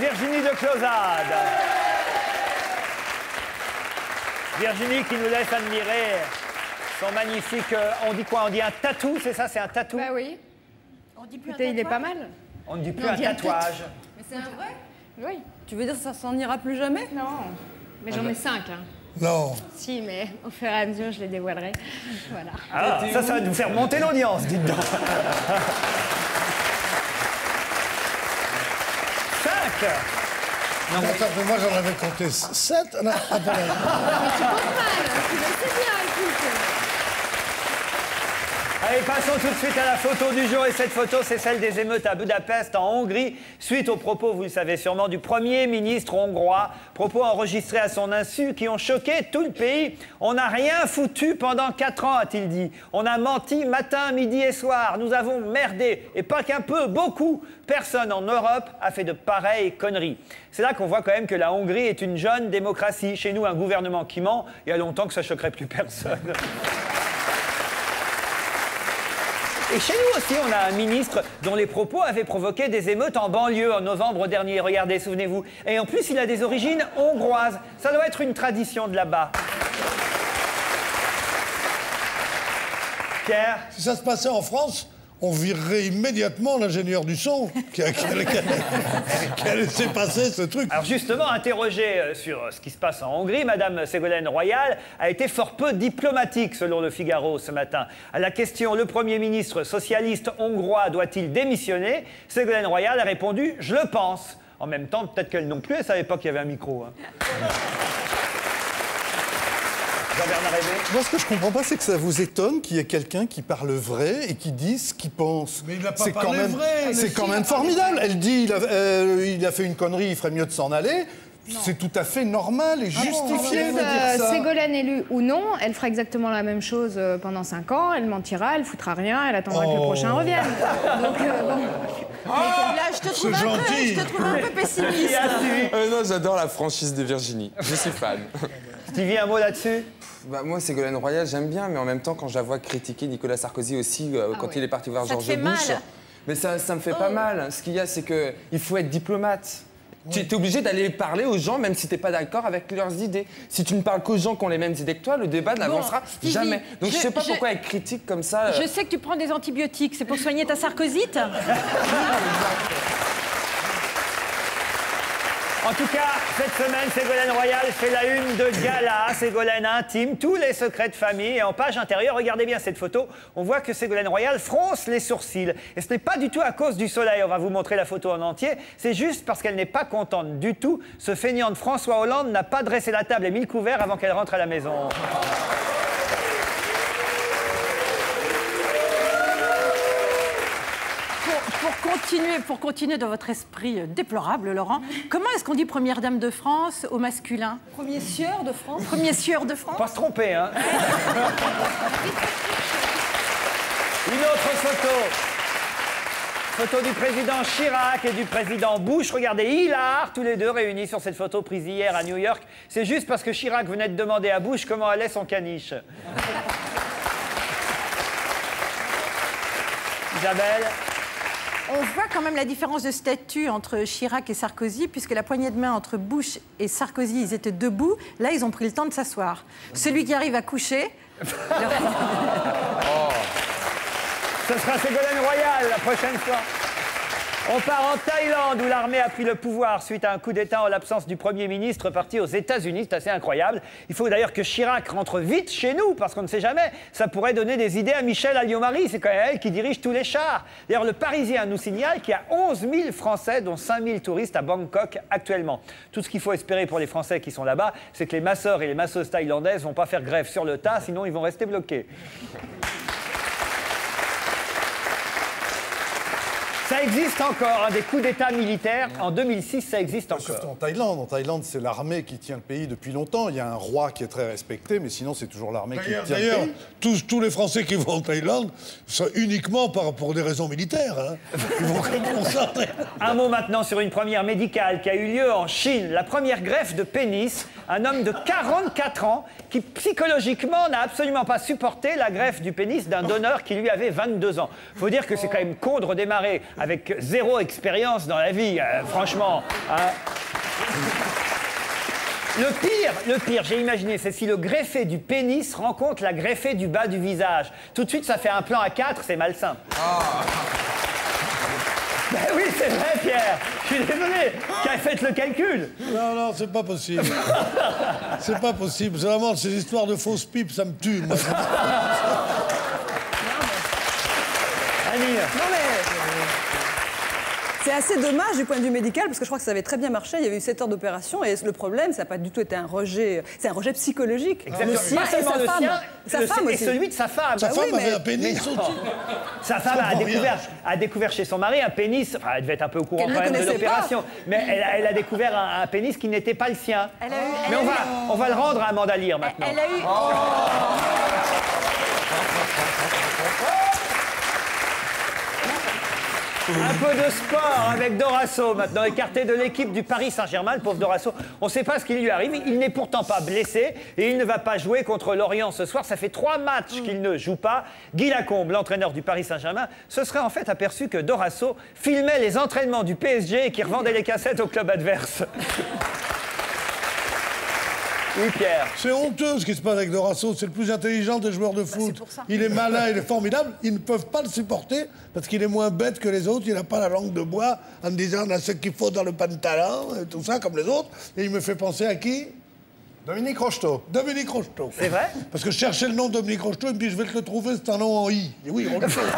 Virginie de Closade. Virginie qui nous laisse admirer son magnifique. euh, on dit quoi On dit un tatou, c'est ça C'est un tatou Bah oui. On dit plus un Écoutez, il est pas tatouage mal. On ne dit plus On un dit un tatouage. Mais c'est un vrai? Oui. Tu veux dire que ça s'en ira plus jamais? Non. Mais j'en ai cinq. Hein. Non. Si, mais au fur et à mesure, je les dévoilerai. Voilà. Ah, ça, ça va nous faire monter l'audience, dites donc. Cinq Non, mais attends, mais moi j'en avais compté 7. Non. Tu comptes mal. Tu le sais bien, écoute. Allez, passons tout de suite à la photo du jour. Et cette photo, c'est celle des émeutes à Budapest, en Hongrie, suite aux propos, vous le savez sûrement, du Premier ministre hongrois. Propos enregistrés à son insu qui ont choqué tout le pays. On n'a rien foutu pendant quatre ans, a-t-il dit. On a menti matin, midi et soir. Nous avons merdé. Et pas qu'un peu, beaucoup. Personne en Europe a fait de pareilles conneries. C'est là qu'on voit quand même que la Hongrie est une jeune démocratie. Chez nous, un gouvernement qui ment, il y a longtemps que ça choquerait plus personne. Et chez nous aussi, on a un ministre dont les propos avaient provoqué des émeutes en banlieue en novembre dernier. Regardez, souvenez-vous. Et en plus, il a des origines hongroises. Ça doit être une tradition de là-bas. Pierre Si ça se passait en France, on virerait immédiatement l'ingénieur du son qui a, qui a- qui laissé passer ce truc. Alors justement, interrogée euh, sur ce qui se passe en Hongrie, Madame Ségolène Royal a été fort peu diplomatique, selon le Figaro ce matin. À la question « Le Premier ministre socialiste hongrois doit-il démissionner ?», Ségolène Royal a répondu « Je le pense ». En même temps, peut-être qu'elle non plus, elle savait pas qu'il y avait un micro. hein. Jean-Bernard Moi, ce que je comprends pas, c'est que ça vous étonne qu'il y ait quelqu'un qui parle vrai et qui dise ce qu'il pense. Mais il n'a pas C'est parlé quand même, vrai, C'est quand même formidable. Elle dit, il a, euh, il a fait une connerie, il ferait mieux de s'en aller. C'est tout à fait normal et justifié de dire Euh, ça. Ségolène élue ou non, elle fera exactement la même chose euh, pendant 5 ans. Elle mentira, elle foutra rien, elle attendra que le Oh. prochain revienne. Donc, euh, bon. Là, je te trouve, un peu, gentil. je te trouve un peu pessimiste. Euh, non, j'adore la franchise de Virginie. Je suis fan. Stevie, un mot là-dessus? Bah, moi, Ségolène Royal, j'aime bien, mais en même temps, quand je la vois critiquer Nicolas Sarkozy aussi, euh, quand oui. il est parti voir Ça te George fait Bush. mal Mais ça, ça me fait pas mal. Ce qu'il y a, c'est qu'il faut être diplomate. Tu es obligé d'aller parler aux gens, même si tu n'es pas d'accord avec leurs idées. Si tu ne parles qu'aux gens qui ont les mêmes idées que toi, le débat n'avancera jamais. Donc je, je- sais pas je- pourquoi elle critique comme ça. euh, Je sais que tu prends des antibiotiques, c'est pour soigner ta sarcosyte En tout cas, cette semaine, Ségolène Royal fait la une de gala. Ségolène intime tous les secrets de famille. Et en page intérieure, regardez bien cette photo. On voit que Ségolène Royal fronce les sourcils. Et ce n'est pas du tout à cause du soleil. On va vous montrer la photo en entier. C'est juste parce qu'elle n'est pas contente du tout. Ce feignant de François Hollande n'a pas dressé la table et mis le couvert avant qu'elle rentre à la maison. Continuer, pour continuer dans votre esprit euh, déplorable, Laurent, comment est-ce qu'on dit première dame de France au masculin? Premier sieur de France Premier sieur de France Pas se tromper, hein Une autre photo. Photo du président Chirac et du président Bush. Regardez, hilar, tous les deux réunis sur cette photo prise hier à New York. C'est juste parce que Chirac venait de demander à Bush comment allait son caniche. Isabelle On voit quand même la différence de statut entre Chirac et Sarkozy, puisque la poignée de main entre Bush et Sarkozy, ils étaient debout. Là, ils ont pris le temps de s'asseoir. Celui qui arrive à coucher, Ce sera Ségolène Royal la prochaine fois. On part en Thaïlande où l'armée a pris le pouvoir suite à un coup d'État en l'absence du Premier ministre parti aux États-Unis. C'est assez incroyable. Il faut d'ailleurs que Chirac rentre vite chez nous parce qu'on ne sait jamais. Ça pourrait donner des idées à Michel Alliot-Marie. C'est quand même elle qui dirige tous les chars. D'ailleurs, le Parisien nous signale qu'il y a 11 000 Français, dont 5 000 touristes à Bangkok actuellement. Tout ce qu'il faut espérer pour les Français qui sont là-bas, c'est que les masseurs et les masseuses thaïlandaises vont pas faire grève sur le tas, sinon ils vont rester bloqués. Ça existe encore, hein, des coups d'État militaires. En 2006, ça existe Surtout encore. en Thaïlande. En Thaïlande, c'est l'armée qui tient le pays depuis longtemps. Il y a un roi qui est très respecté, mais sinon, c'est toujours l'armée qui tient le d'ailleurs, pays. tous, tous les Français qui vont en Thaïlande sont uniquement par, pour des raisons militaires. hein. Ils vont. Un mot maintenant sur une première médicale qui a eu lieu en Chine. La première greffe de pénis. Un homme de 44 ans qui psychologiquement n'a absolument pas supporté la greffe du pénis d'un donneur qui lui avait 22 ans. Faut dire que c'est quand même con de redémarrer avec zéro expérience dans la vie, euh, franchement. hein. Le pire, le pire, j'ai imaginé, c'est si le greffé du pénis rencontre la greffée du bas du visage. Tout de suite, ça fait un plan à 4, c'est malsain. Ben oui, c'est vrai, Pierre. Je suis désolé. Qu'a fait le calcul Non, non, c'est pas possible. C'est pas possible. C'est vraiment ces histoires de fausses pipes, ça me tue. moi. Non mais. C'est assez dommage du point de vue médical parce que je crois que ça avait très bien marché. Il y avait eu 7 heures d'opération et le problème, ça n'a pas du tout été un rejet. C'est un rejet psychologique. Exactement. Le sien Pas et sa le femme. sien, Sa le femme et celui de sa femme. Sa Bah femme oui, mais- avait un pénis. Sa femme a découvert, rien. a découvert chez son mari un pénis. Enfin, elle devait être un peu au courant quand même de l'opération. Mais elle a, elle a découvert un, un pénis qui n'était pas le sien. Elle a eu- elle Mais a on eu- va, on va le rendre à Amanda Lear maintenant. Elle a eu. Un peu de sport avec Dorasso maintenant, écarté de l'équipe du Paris Saint-Germain, le pauvre Dorasso. On ne sait pas ce qui lui arrive. Il n'est pourtant pas blessé et il ne va pas jouer contre Lorient ce soir. Ça fait trois matchs qu'il ne joue pas. Guy Lacombe, l'entraîneur du Paris Saint-Germain, se serait en fait aperçu que Dorasso filmait les entraînements du PSG et qui revendait les cassettes au club adverse. Oui, Pierre. C'est honteux ce qui se passe avec Dorasso. C'est le plus intelligent des joueurs de foot. pour ça. Il est malin, il est formidable. Ils ne peuvent pas le supporter parce qu'il est moins bête que les autres. Il n'a pas la langue de bois en me disant on a ce qu'il faut dans le pantalon, et tout ça, comme les autres. Et il me fait penser à qui? Dominique Rocheteau. Dominique Rocheteau. C'est vrai? Parce que je cherchais le nom de Dominique Rocheteau, il me dit je vais te le trouver, c'est un nom en I. Et oui, Rocheteau.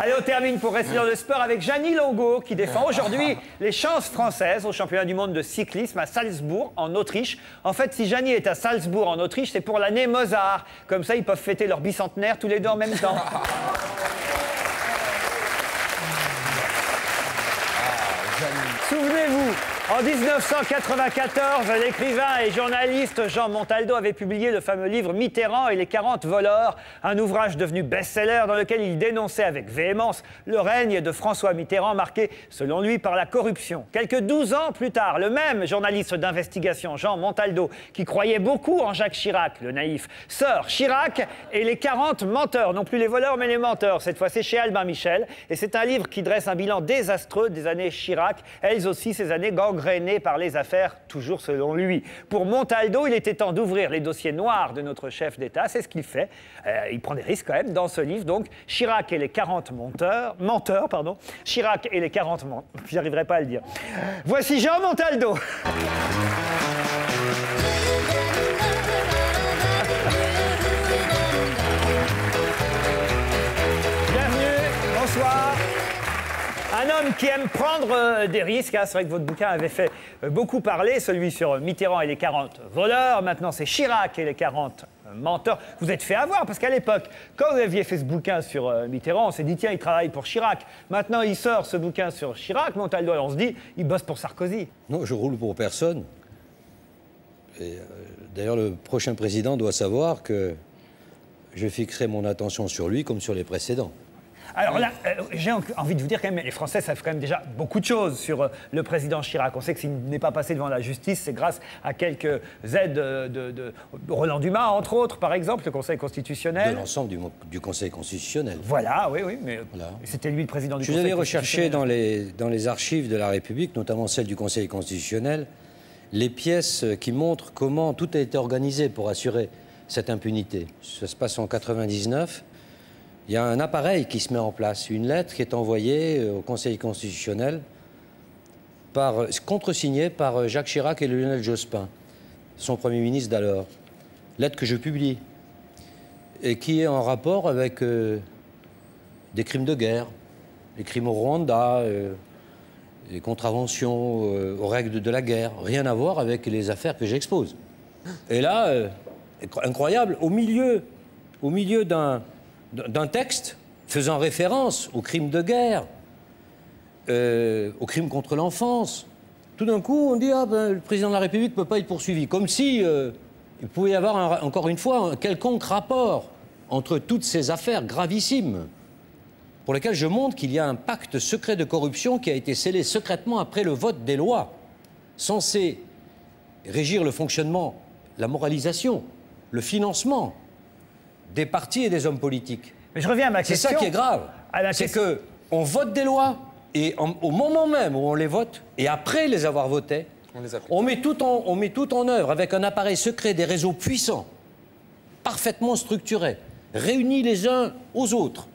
Allez, on termine pour rester dans le sport avec Janie Longo qui défend aujourd'hui les chances françaises au championnat du monde de cyclisme à Salzbourg, en Autriche. En fait, si Janie est à Salzbourg, en Autriche, c'est pour l'année Mozart. Comme ça, ils peuvent fêter leur bicentenaire tous les deux en même temps. Souvenez-vous, en 1994, l'écrivain et journaliste Jean Montaldo avait publié le fameux livre Mitterrand et les 40 voleurs, un ouvrage devenu best-seller dans lequel il dénonçait avec véhémence le règne de François Mitterrand marqué, selon lui, par la corruption. Quelques 12 ans plus tard, le même journaliste d'investigation Jean Montaldo, qui croyait beaucoup en Jacques Chirac, le naïf, sort Chirac et les 40 menteurs, non plus les voleurs mais les menteurs, cette fois c'est chez Albin Michel, et c'est un livre qui dresse un bilan désastreux des années Chirac, elles aussi ces années gangrénées par les affaires, toujours selon lui. Pour Montaldo, il était temps d'ouvrir les dossiers noirs de notre chef d'État, c'est ce qu'il fait. Euh, il prend des risques quand même dans ce livre, donc Chirac et les 40 menteurs, menteurs, pardon, Chirac et les 40 menteurs, j'arriverai pas à le dire. Voici Jean Montaldo. Bienvenue, bonsoir. Un homme qui aime prendre euh, des risques. hein. C'est vrai que votre bouquin avait fait euh, beaucoup parler, celui sur Mitterrand et les 40 voleurs. Maintenant, c'est Chirac et les 40 menteurs. Vous êtes fait avoir parce qu'à l'époque, quand vous aviez fait ce bouquin sur euh, Mitterrand, on s'est dit tiens, il travaille pour Chirac. Maintenant, il sort ce bouquin sur Chirac, Montaldo, on se dit il bosse pour Sarkozy. Non, je roule pour personne. Euh, D'ailleurs, le prochain président doit savoir que je fixerai mon attention sur lui comme sur les précédents. Alors là, euh, j'ai en- envie de vous dire quand même, les Français savent quand même déjà beaucoup de choses sur euh, le président Chirac. On sait que s'il n'est pas passé devant la justice, c'est grâce à quelques aides de, de Roland Dumas, entre autres, par exemple, le Conseil De constitutionnel. l'ensemble du, Conseil constitutionnel. Voilà, oui, oui, mais Voilà. c'était lui le président du Je Conseil vous avais recherché dans les, dans les archives de la République, notamment celles du Conseil constitutionnel, les pièces qui montrent comment tout a été organisé pour assurer cette impunité. Ça se passe en 99. Il y a un appareil qui se met en place, une lettre qui est envoyée euh, au Conseil constitutionnel, par, contresignée par euh, Jacques Chirac et Lionel Jospin, son Premier ministre d'alors. Lettre que je publie et qui est en rapport avec euh, des crimes de guerre, les crimes au Rwanda, les contraventions aux règles de, la guerre, rien à voir avec les affaires que j'expose. Et là, incro- incroyable, au milieu, au milieu d'un d'un texte faisant référence aux crimes de guerre, euh, aux crimes contre l'enfance. Tout d'un coup, on dit ah ben, le président de la République ne peut pas être poursuivi, comme si euh, il pouvait y avoir encore une fois un quelconque rapport entre toutes ces affaires gravissimes, pour lesquelles je montre qu'il y a un pacte secret de corruption qui a été scellé secrètement après le vote des lois, censées régir le fonctionnement, la moralisation, le financement des partis et des hommes politiques. Mais je reviens à ma C'est question. ça qui est grave. C'est question- que on vote des lois et en- au moment même où on les vote et après les avoir votées, On les applique. on met tout en, on met tout en œuvre avec un appareil secret, des réseaux puissants, parfaitement structurés, réunis les uns aux autres,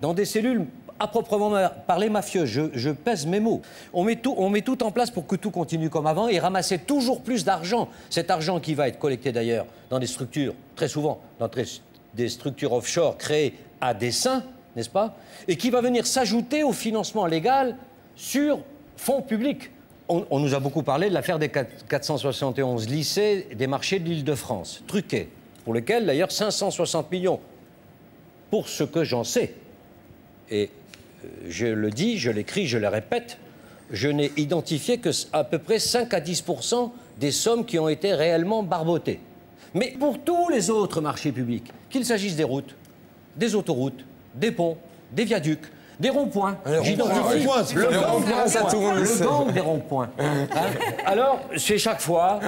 dans des cellules à proprement parler mafieuses. Je, pèse mes mots. On met, tout, on met tout en place pour que tout continue comme avant et ramasser toujours plus d'argent. Cet argent qui va être collecté d'ailleurs dans des structures, très souvent, dans des structures offshore créées à dessein, n'est-ce pas Et qui va venir s'ajouter au financement légal sur fonds publics. On, nous a beaucoup parlé de l'affaire des 4- 471 lycées des marchés de l'Île-de-France, truqués, pour lesquels d'ailleurs 560 millions, pour ce que j'en sais, et je le dis, je l'écris, je le répète, je n'ai identifié que à peu près 5 à 10% des sommes qui ont été réellement barbotées. Mais pour tous les autres marchés publics, qu'il s'agisse des routes, des autoroutes, des ponts, des viaducs, des ronds-points, j'identifie le gang des ronds-points. Hein Alors, c'est chaque fois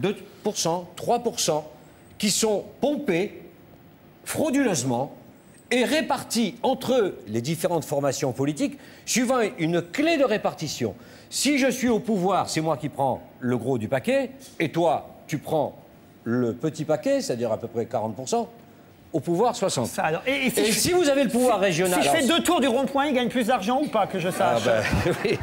2%, 3% qui sont pompés frauduleusement et répartis entre les différentes formations politiques suivant une clé de répartition. Si je suis au pouvoir, c'est moi qui prends le gros du paquet, et toi, tu prends le petit paquet, c'est-à-dire à peu près 40%, au pouvoir 60%. Ça, alors, et, et si, Et je, si vous avez le pouvoir régional... si je fais alors- deux tours du rond-point, il gagne plus d'argent ou pas, que je Ah sache ben, oui.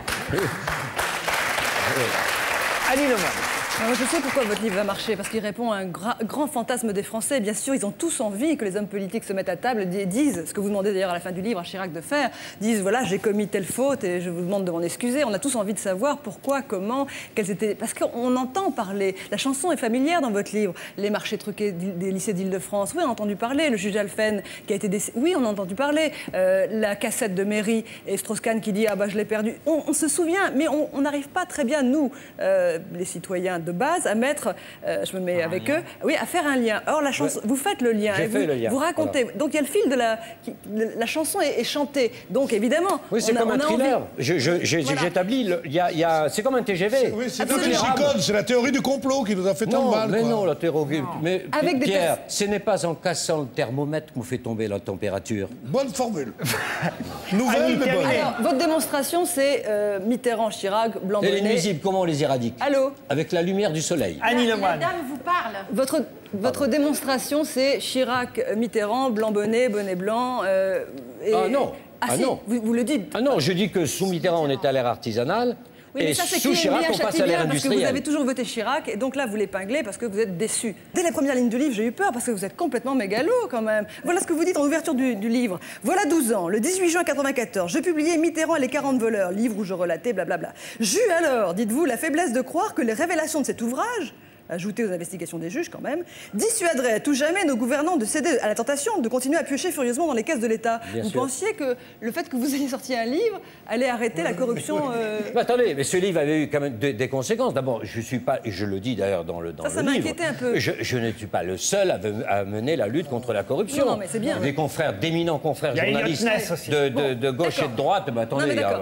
Je sais pourquoi votre livre va marcher, parce qu'il répond à un gra- grand fantasme des Français. Bien sûr, ils ont tous envie que les hommes politiques se mettent à table et disent, ce que vous demandez d'ailleurs à la fin du livre à Chirac de faire, disent voilà, j'ai commis telle faute et je vous demande de m'en excuser. On a tous envie de savoir pourquoi, comment, quelles étaient. Parce qu'on entend parler. La chanson est familière dans votre livre. Les marchés truqués des lycées d'Île-de-France, oui, on a entendu parler. Le juge Alphen qui a été décédé, oui, on a entendu parler. Euh, la cassette de mairie et Strauss-Kahn qui dit ah bah je l'ai perdu. On, se souvient, mais on on n'arrive pas très bien, nous, euh, les citoyens de base, à mettre, euh, je me mets avec eux, oui, à faire un lien. Or, la chanson, vous faites le lien. J'ai et fait vous, le lien, Vous racontez. Donc, il y a le fil de la. qui- le- la chanson est, est chantée. Donc, évidemment. Oui, c'est a- comme un thriller. Voilà. J'établis, le- il y a- il y a- c'est comme un TGV. Oui, c'est la théorie du complot qui nous a fait tant Non, de mal. mais quoi. non, la théorie. Mais Avec des Pierre, tests. ce n'est pas en cassant le thermomètre qu'on fait tomber la température. Bonne formule. Nouvelle, mais bonne. Alors, votre démonstration, c'est euh, Mitterrand, Chirac, blanc Et les nuisibles, comment on les éradique? Allô? Avec la lumière du soleil. Annie La Lemoine. dame vous parle. Votre, votre démonstration, c'est Chirac, Mitterrand, blanc bonnet, bonnet blanc. euh, et- Ah non. Ah, Ah si, non. Vous, vous le dites. Ah non, je dis que sous Mitterrand, on est à l'ère artisanale. Oui, mais et ça, c'est sous Chirac, bien, on passe à l'ère parce que vous avez toujours voté Chirac, et donc là, vous l'épinglez parce que vous êtes déçu. Dès les premières lignes du livre, j'ai eu peur, parce que vous êtes complètement mégalo, quand même. Voilà ce que vous dites en ouverture du, du livre. Voilà 12 ans, le 18 juin 94, je publiais Mitterrand et les 40 voleurs, livre où je relatais, blablabla. J'eus alors, dites-vous, la faiblesse de croire que les révélations de cet ouvrage ajouté aux investigations des juges quand même, dissuaderait à tout jamais nos gouvernants de céder à la tentation de continuer à piocher furieusement dans les caisses de l'État. Vous sûr. pensiez que le fait que vous ayez sorti un livre allait arrêter la corruption euh, Mais attendez, mais ce livre avait eu quand même des, des conséquences. D'abord, je suis pas, et je le dis d'ailleurs dans le dans Ça, ça le livre. un peu. Je, je ne suis pas le seul à, mener la lutte contre la corruption. Non, non, mais c'est bien. Des confrères, d'éminents confrères journalistes de, de- de gauche et de droite. Bah, attendez, d'accord,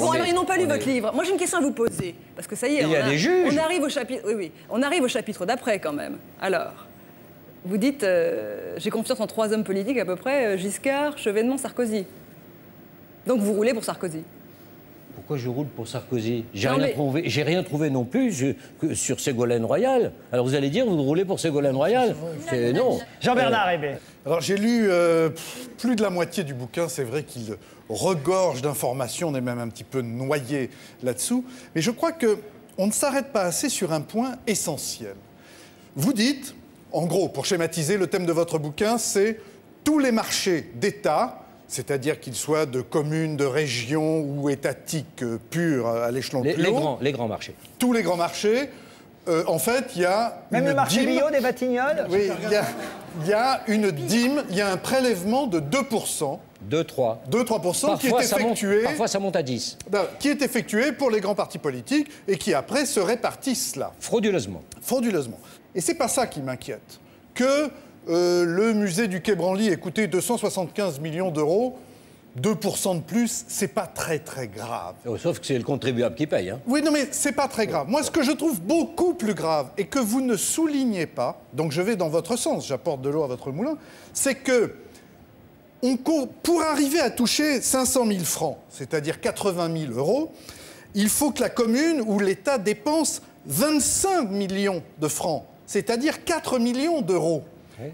Bon alors ils n'ont pas lu votre est- livre. Moi j'ai une question à vous poser parce que ça y est, on, a des juges. on arrive au chapitre. Oui oui, on arrive au chapitre d'après quand même. Alors, vous dites euh, j'ai confiance en trois hommes politiques à peu près euh, Giscard, Chevènement, Sarkozy. Donc vous roulez pour Sarkozy. Pourquoi je roule pour Sarkozy? J'ai Non, rien mais- trouvé. J'ai rien trouvé non plus je- que sur Ségolène Royal. Alors vous allez dire, vous roulez pour Ségolène Royal C'est non. Jean-Bernard Hébé. Alors j'ai lu euh, plus de la moitié du bouquin, c'est vrai qu'il regorge d'informations, on est même un petit peu noyé là-dessous, mais je crois que on ne s'arrête pas assez sur un point essentiel. Vous dites, en gros, pour schématiser, le thème de votre bouquin, c'est tous les marchés d'État, c'est-à-dire qu'ils soient de communes, de régions ou étatiques euh, purs à l'échelon plus les haut, grands, les grands marchés. tous les grands marchés, euh, en fait, il y a Même une le marché dîme- bio des Batignolles oui, il y a, il y a une dîme, il y a un prélèvement de 2%, 2, 3. 2-3% qui est ça, monte, effectué, parfois, ça monte à 10, ben, qui est effectué pour les grands partis politiques et qui après se répartissent là. frauduleusement. frauduleusement. Et c'est pas ça qui m'inquiète. Que euh, le musée du Quai Branly ait coûté 275 millions d'euros, 2% de plus, c'est pas très très grave. Oh, Sauf que c'est le contribuable qui paye. hein. Oui, non, mais c'est pas très grave. Moi, ce que je trouve beaucoup plus grave et que vous ne soulignez pas, donc je vais dans votre sens, j'apporte de l'eau à votre moulin, c'est que pour arriver à toucher 500 000 francs, c'est-à-dire 80 000 euros, il faut que la commune ou l'État dépense 25 millions de francs, c'est-à-dire 4 millions d'euros.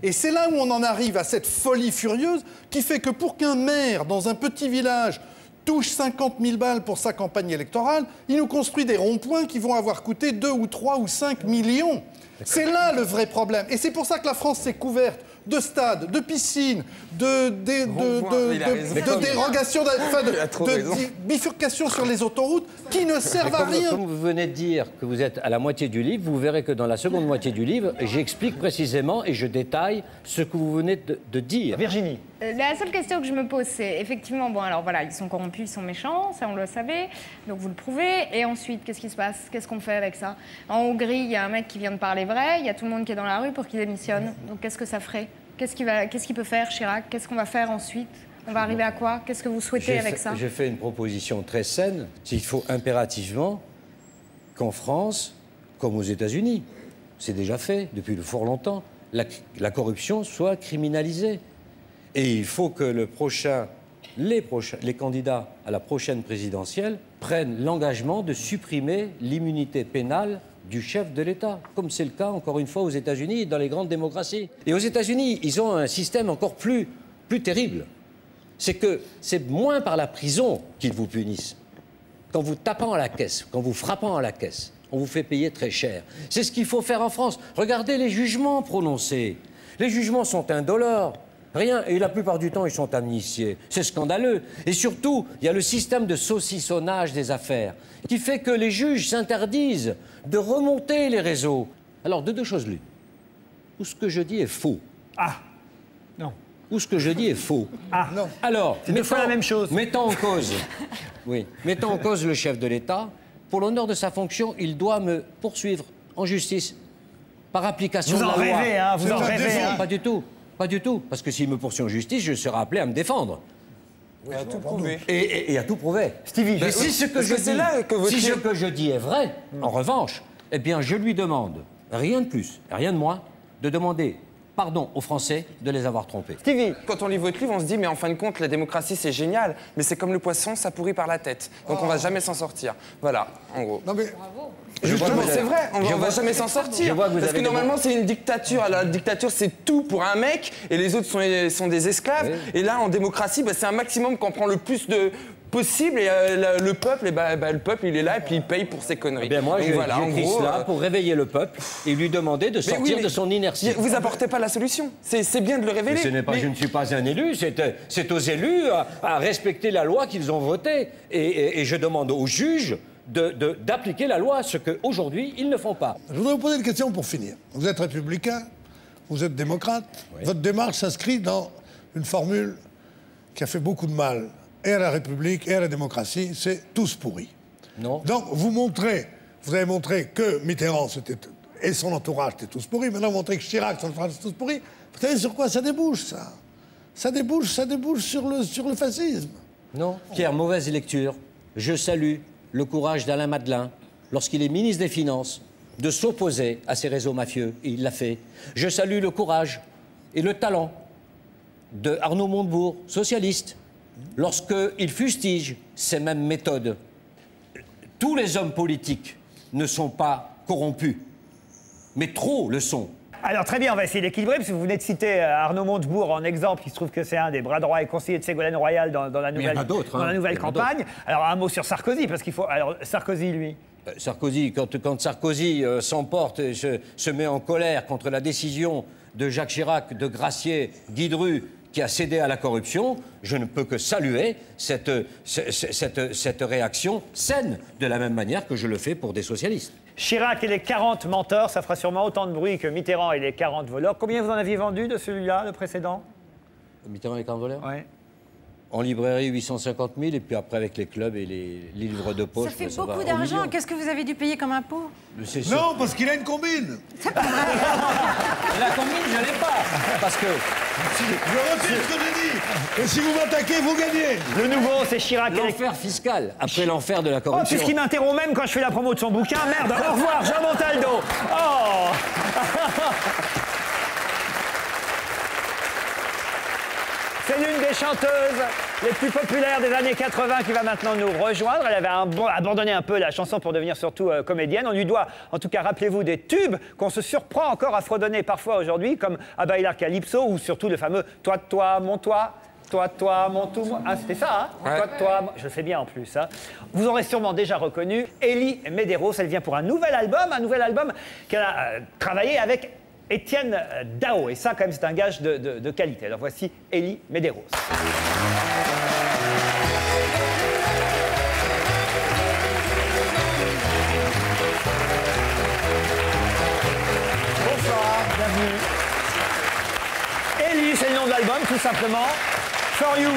Et c'est là où on en arrive à cette folie furieuse qui fait que pour qu'un maire dans un petit village touche 50 000 balles pour sa campagne électorale, il nous construit des ronds-points qui vont avoir coûté 2 ou 3 ou 5 millions. C'est là le vrai problème. Et c'est pour ça que la France s'est couverte de stades, de piscines, de, de, de, Ronds-points, de- il a de- raison. de dérogations, de, bifurcations sur les autoroutes qui ne servent à rien. comme vous venez de dire que vous êtes à la moitié du livre, vous verrez que dans la seconde moitié du livre, j'explique précisément et je détaille ce que vous venez de, de dire. Virginie. Euh, La seule question que je me pose, c'est effectivement, bon, alors voilà, ils sont corrompus, ils sont méchants, ça on le savait, donc vous le prouvez. Et ensuite, qu'est-ce qui se passe? Qu'est-ce qu'on fait avec ça? En Hongrie, il y a un mec qui vient de parler vrai, il y a tout le monde qui est dans la rue pour qu'il démissionne. Donc qu'est-ce que ça ferait? Qu'est-ce qu'il peut faire, Chirac? Qu'est-ce qu'on va faire ensuite? On va arriver à quoi? Qu'est-ce que vous souhaitez avec fait- ça? J'ai fait une proposition très saine. Il faut impérativement qu'en France, comme aux États-Unis, c'est déjà fait depuis fort longtemps, la, la corruption soit criminalisée. Et il faut que les, prochains, les candidats à la prochaine présidentielle prennent l'engagement de supprimer l'immunité pénale du chef de l'État, comme c'est le cas encore une fois aux États-Unis et dans les grandes démocraties. Et aux États-Unis, ils ont un système encore plus, plus terrible. C'est que c'est moins par la prison qu'ils vous punissent. Quand vous tapant à la caisse, quand vous frappant à la caisse, on vous fait payer très cher. C'est ce qu'il faut faire en France. Regardez les jugements prononcés. Les jugements sont indolores. Rien. Et la plupart du temps, ils sont amnistiés. C'est scandaleux. Et surtout, il y a le système de saucissonnage des affaires qui fait que les juges s'interdisent de remonter les réseaux. Alors, de deux choses l'une. Ou ce que je dis est faux. Ah Non. Ou ce que je dis est faux. Ah Non. Alors, C'est deux fois la même chose. Mettons en cause, oui, mettons en cause le chef de l'État. Pour l'honneur de sa fonction, il doit me poursuivre en justice par application Vous de la loi. rêvez, hein Vous en rêvez, hein Pas du tout, pas du tout, parce que s'il me poursuit en justice, je serai appelé à me défendre Oui, à tout prouver. et, et- et à tout prouver. Stevie, Mais si ce que je que dis, là que votre- si ce que je dis est vrai, en revanche, eh bien, je lui demande rien de plus, rien de moins, de demander pardon aux Français de les avoir trompés. Stevie, Quand on lit votre livre, on se dit, mais en fin de compte, la démocratie, c'est génial, mais c'est comme le poisson, ça pourrit par la tête. Donc on va jamais s'en sortir. Voilà, en gros. Non, mais Justement, que vous c'est vrai, on va, on va jamais s'en sortir. je vois que vous Parce que normalement, c'est une dictature. Alors, la dictature, c'est tout pour un mec, et les autres sont, sont des esclaves. Oui. Et là, en démocratie, bah, c'est un maximum qu'on prend le plus de possible, et euh, le, le peuple, et bah, bah, le peuple, il est là, et puis il paye pour ses conneries. Eh bien, moi, Donc je- voilà, en j'écris gros, cela euh, pour réveiller le peuple et lui demander de mais sortir oui, mais de son inertie. Vous apportez pas la solution. C'est c'est bien de le révéler. Mais ce n'est pas, mais- je ne suis pas un élu, c'est euh, c'est aux élus à, à respecter la loi qu'ils ont votée. Et, et- et je demande aux juges de- de- d'appliquer la loi, ce qu'aujourd'hui, ils ne font pas. je voudrais vous poser une question pour finir. Vous êtes républicain, vous êtes démocrate. Votre démarche s'inscrit dans une formule qui a fait beaucoup de mal et à la République et à la démocratie, c'est tous pourris. Non Donc vous montrez, vous avez montré que Mitterrand c'était et son entourage étaient tous pourris. Maintenant vous montrez que Chirac, son entourage, étaient tous pourris. Vous savez sur quoi ça débouche ça? Ça débouche, ça débouche sur le sur le fascisme. Non. Pierre, mauvaise lecture. Je salue le courage d'Alain Madelin, lorsqu'il est ministre des Finances, de s'opposer à ces réseaux mafieux. Et il l'a fait. Je salue le courage et le talent de Arnaud Montebourg, socialiste, lorsqu'il fustige ces mêmes méthodes. Tous les hommes politiques ne sont pas corrompus, mais trop le sont. Alors très bien, on va essayer d'équilibrer, parce que vous venez de citer euh, Arnaud Montebourg en exemple, il se trouve que c'est un des bras droits et conseillers de Ségolène Royal dans, dans la Mais il y en nouvelle, a d'autres, dans la hein. nouvelle Il y en a campagne. Alors un mot sur Sarkozy, parce qu'il faut... Alors Sarkozy, lui... Euh, Sarkozy, quand, quand Sarkozy euh, s'emporte et se, se met en colère contre la décision de Jacques Chirac de gracier Guy Dru, qui a cédé à la corruption, je ne peux que saluer cette, ce- ce- cette, cette réaction saine, de la même manière que je le fais pour des socialistes. Chirac et les 40 menteurs, ça fera sûrement autant de bruit que Mitterrand et les 40 voleurs. Combien vous en aviez vendu de celui-là, le précédent? Mitterrand et Carvoleur Ouais. En librairie, 850 000, et puis après avec les clubs et les, les livres de poche. Ça fait ben, beaucoup au d'argent. Qu'est-ce que vous avez dû payer comme impôt Mais c'est sûr. Non, parce qu'il a une combine. La combine, je l'ai pas. Parce que Je retire ce que j'ai dit. Et si vous m'attaquez, vous gagnez. Le nouveau, c'est Chirac l'enfer fiscal, après l'enfer de la Oh, corruption. puisqu'il m'interrompt même quand je fais la promo de son bouquin. Merde, au revoir, Jean Montaldo. Oh C'est l'une des chanteuses les plus populaires des années 80 qui va maintenant nous rejoindre. Elle avait un abandonné un peu la chanson pour devenir surtout euh, comédienne. On lui doit, en tout cas, rappelez-vous, des tubes qu'on se surprend encore à fredonner parfois aujourd'hui, comme À Bailar Calypso ou surtout le fameux Toi de toi, mon toi. Toi, de toi, mon tout. mon- Ah, c'était ça, hein Ouais. Toi, de toi, mon- je le sais bien en plus. hein. Vous aurez sûrement déjà reconnu Elie Medeiros. Elle vient pour un nouvel album, un nouvel album qu'elle a euh, travaillé avec Étienne euh, Dao. Et ça, quand même, c'est un gage de, qualité. Alors voici Elie Medeiros. Ellie, c'est le nom de l'album, tout simplement. For You,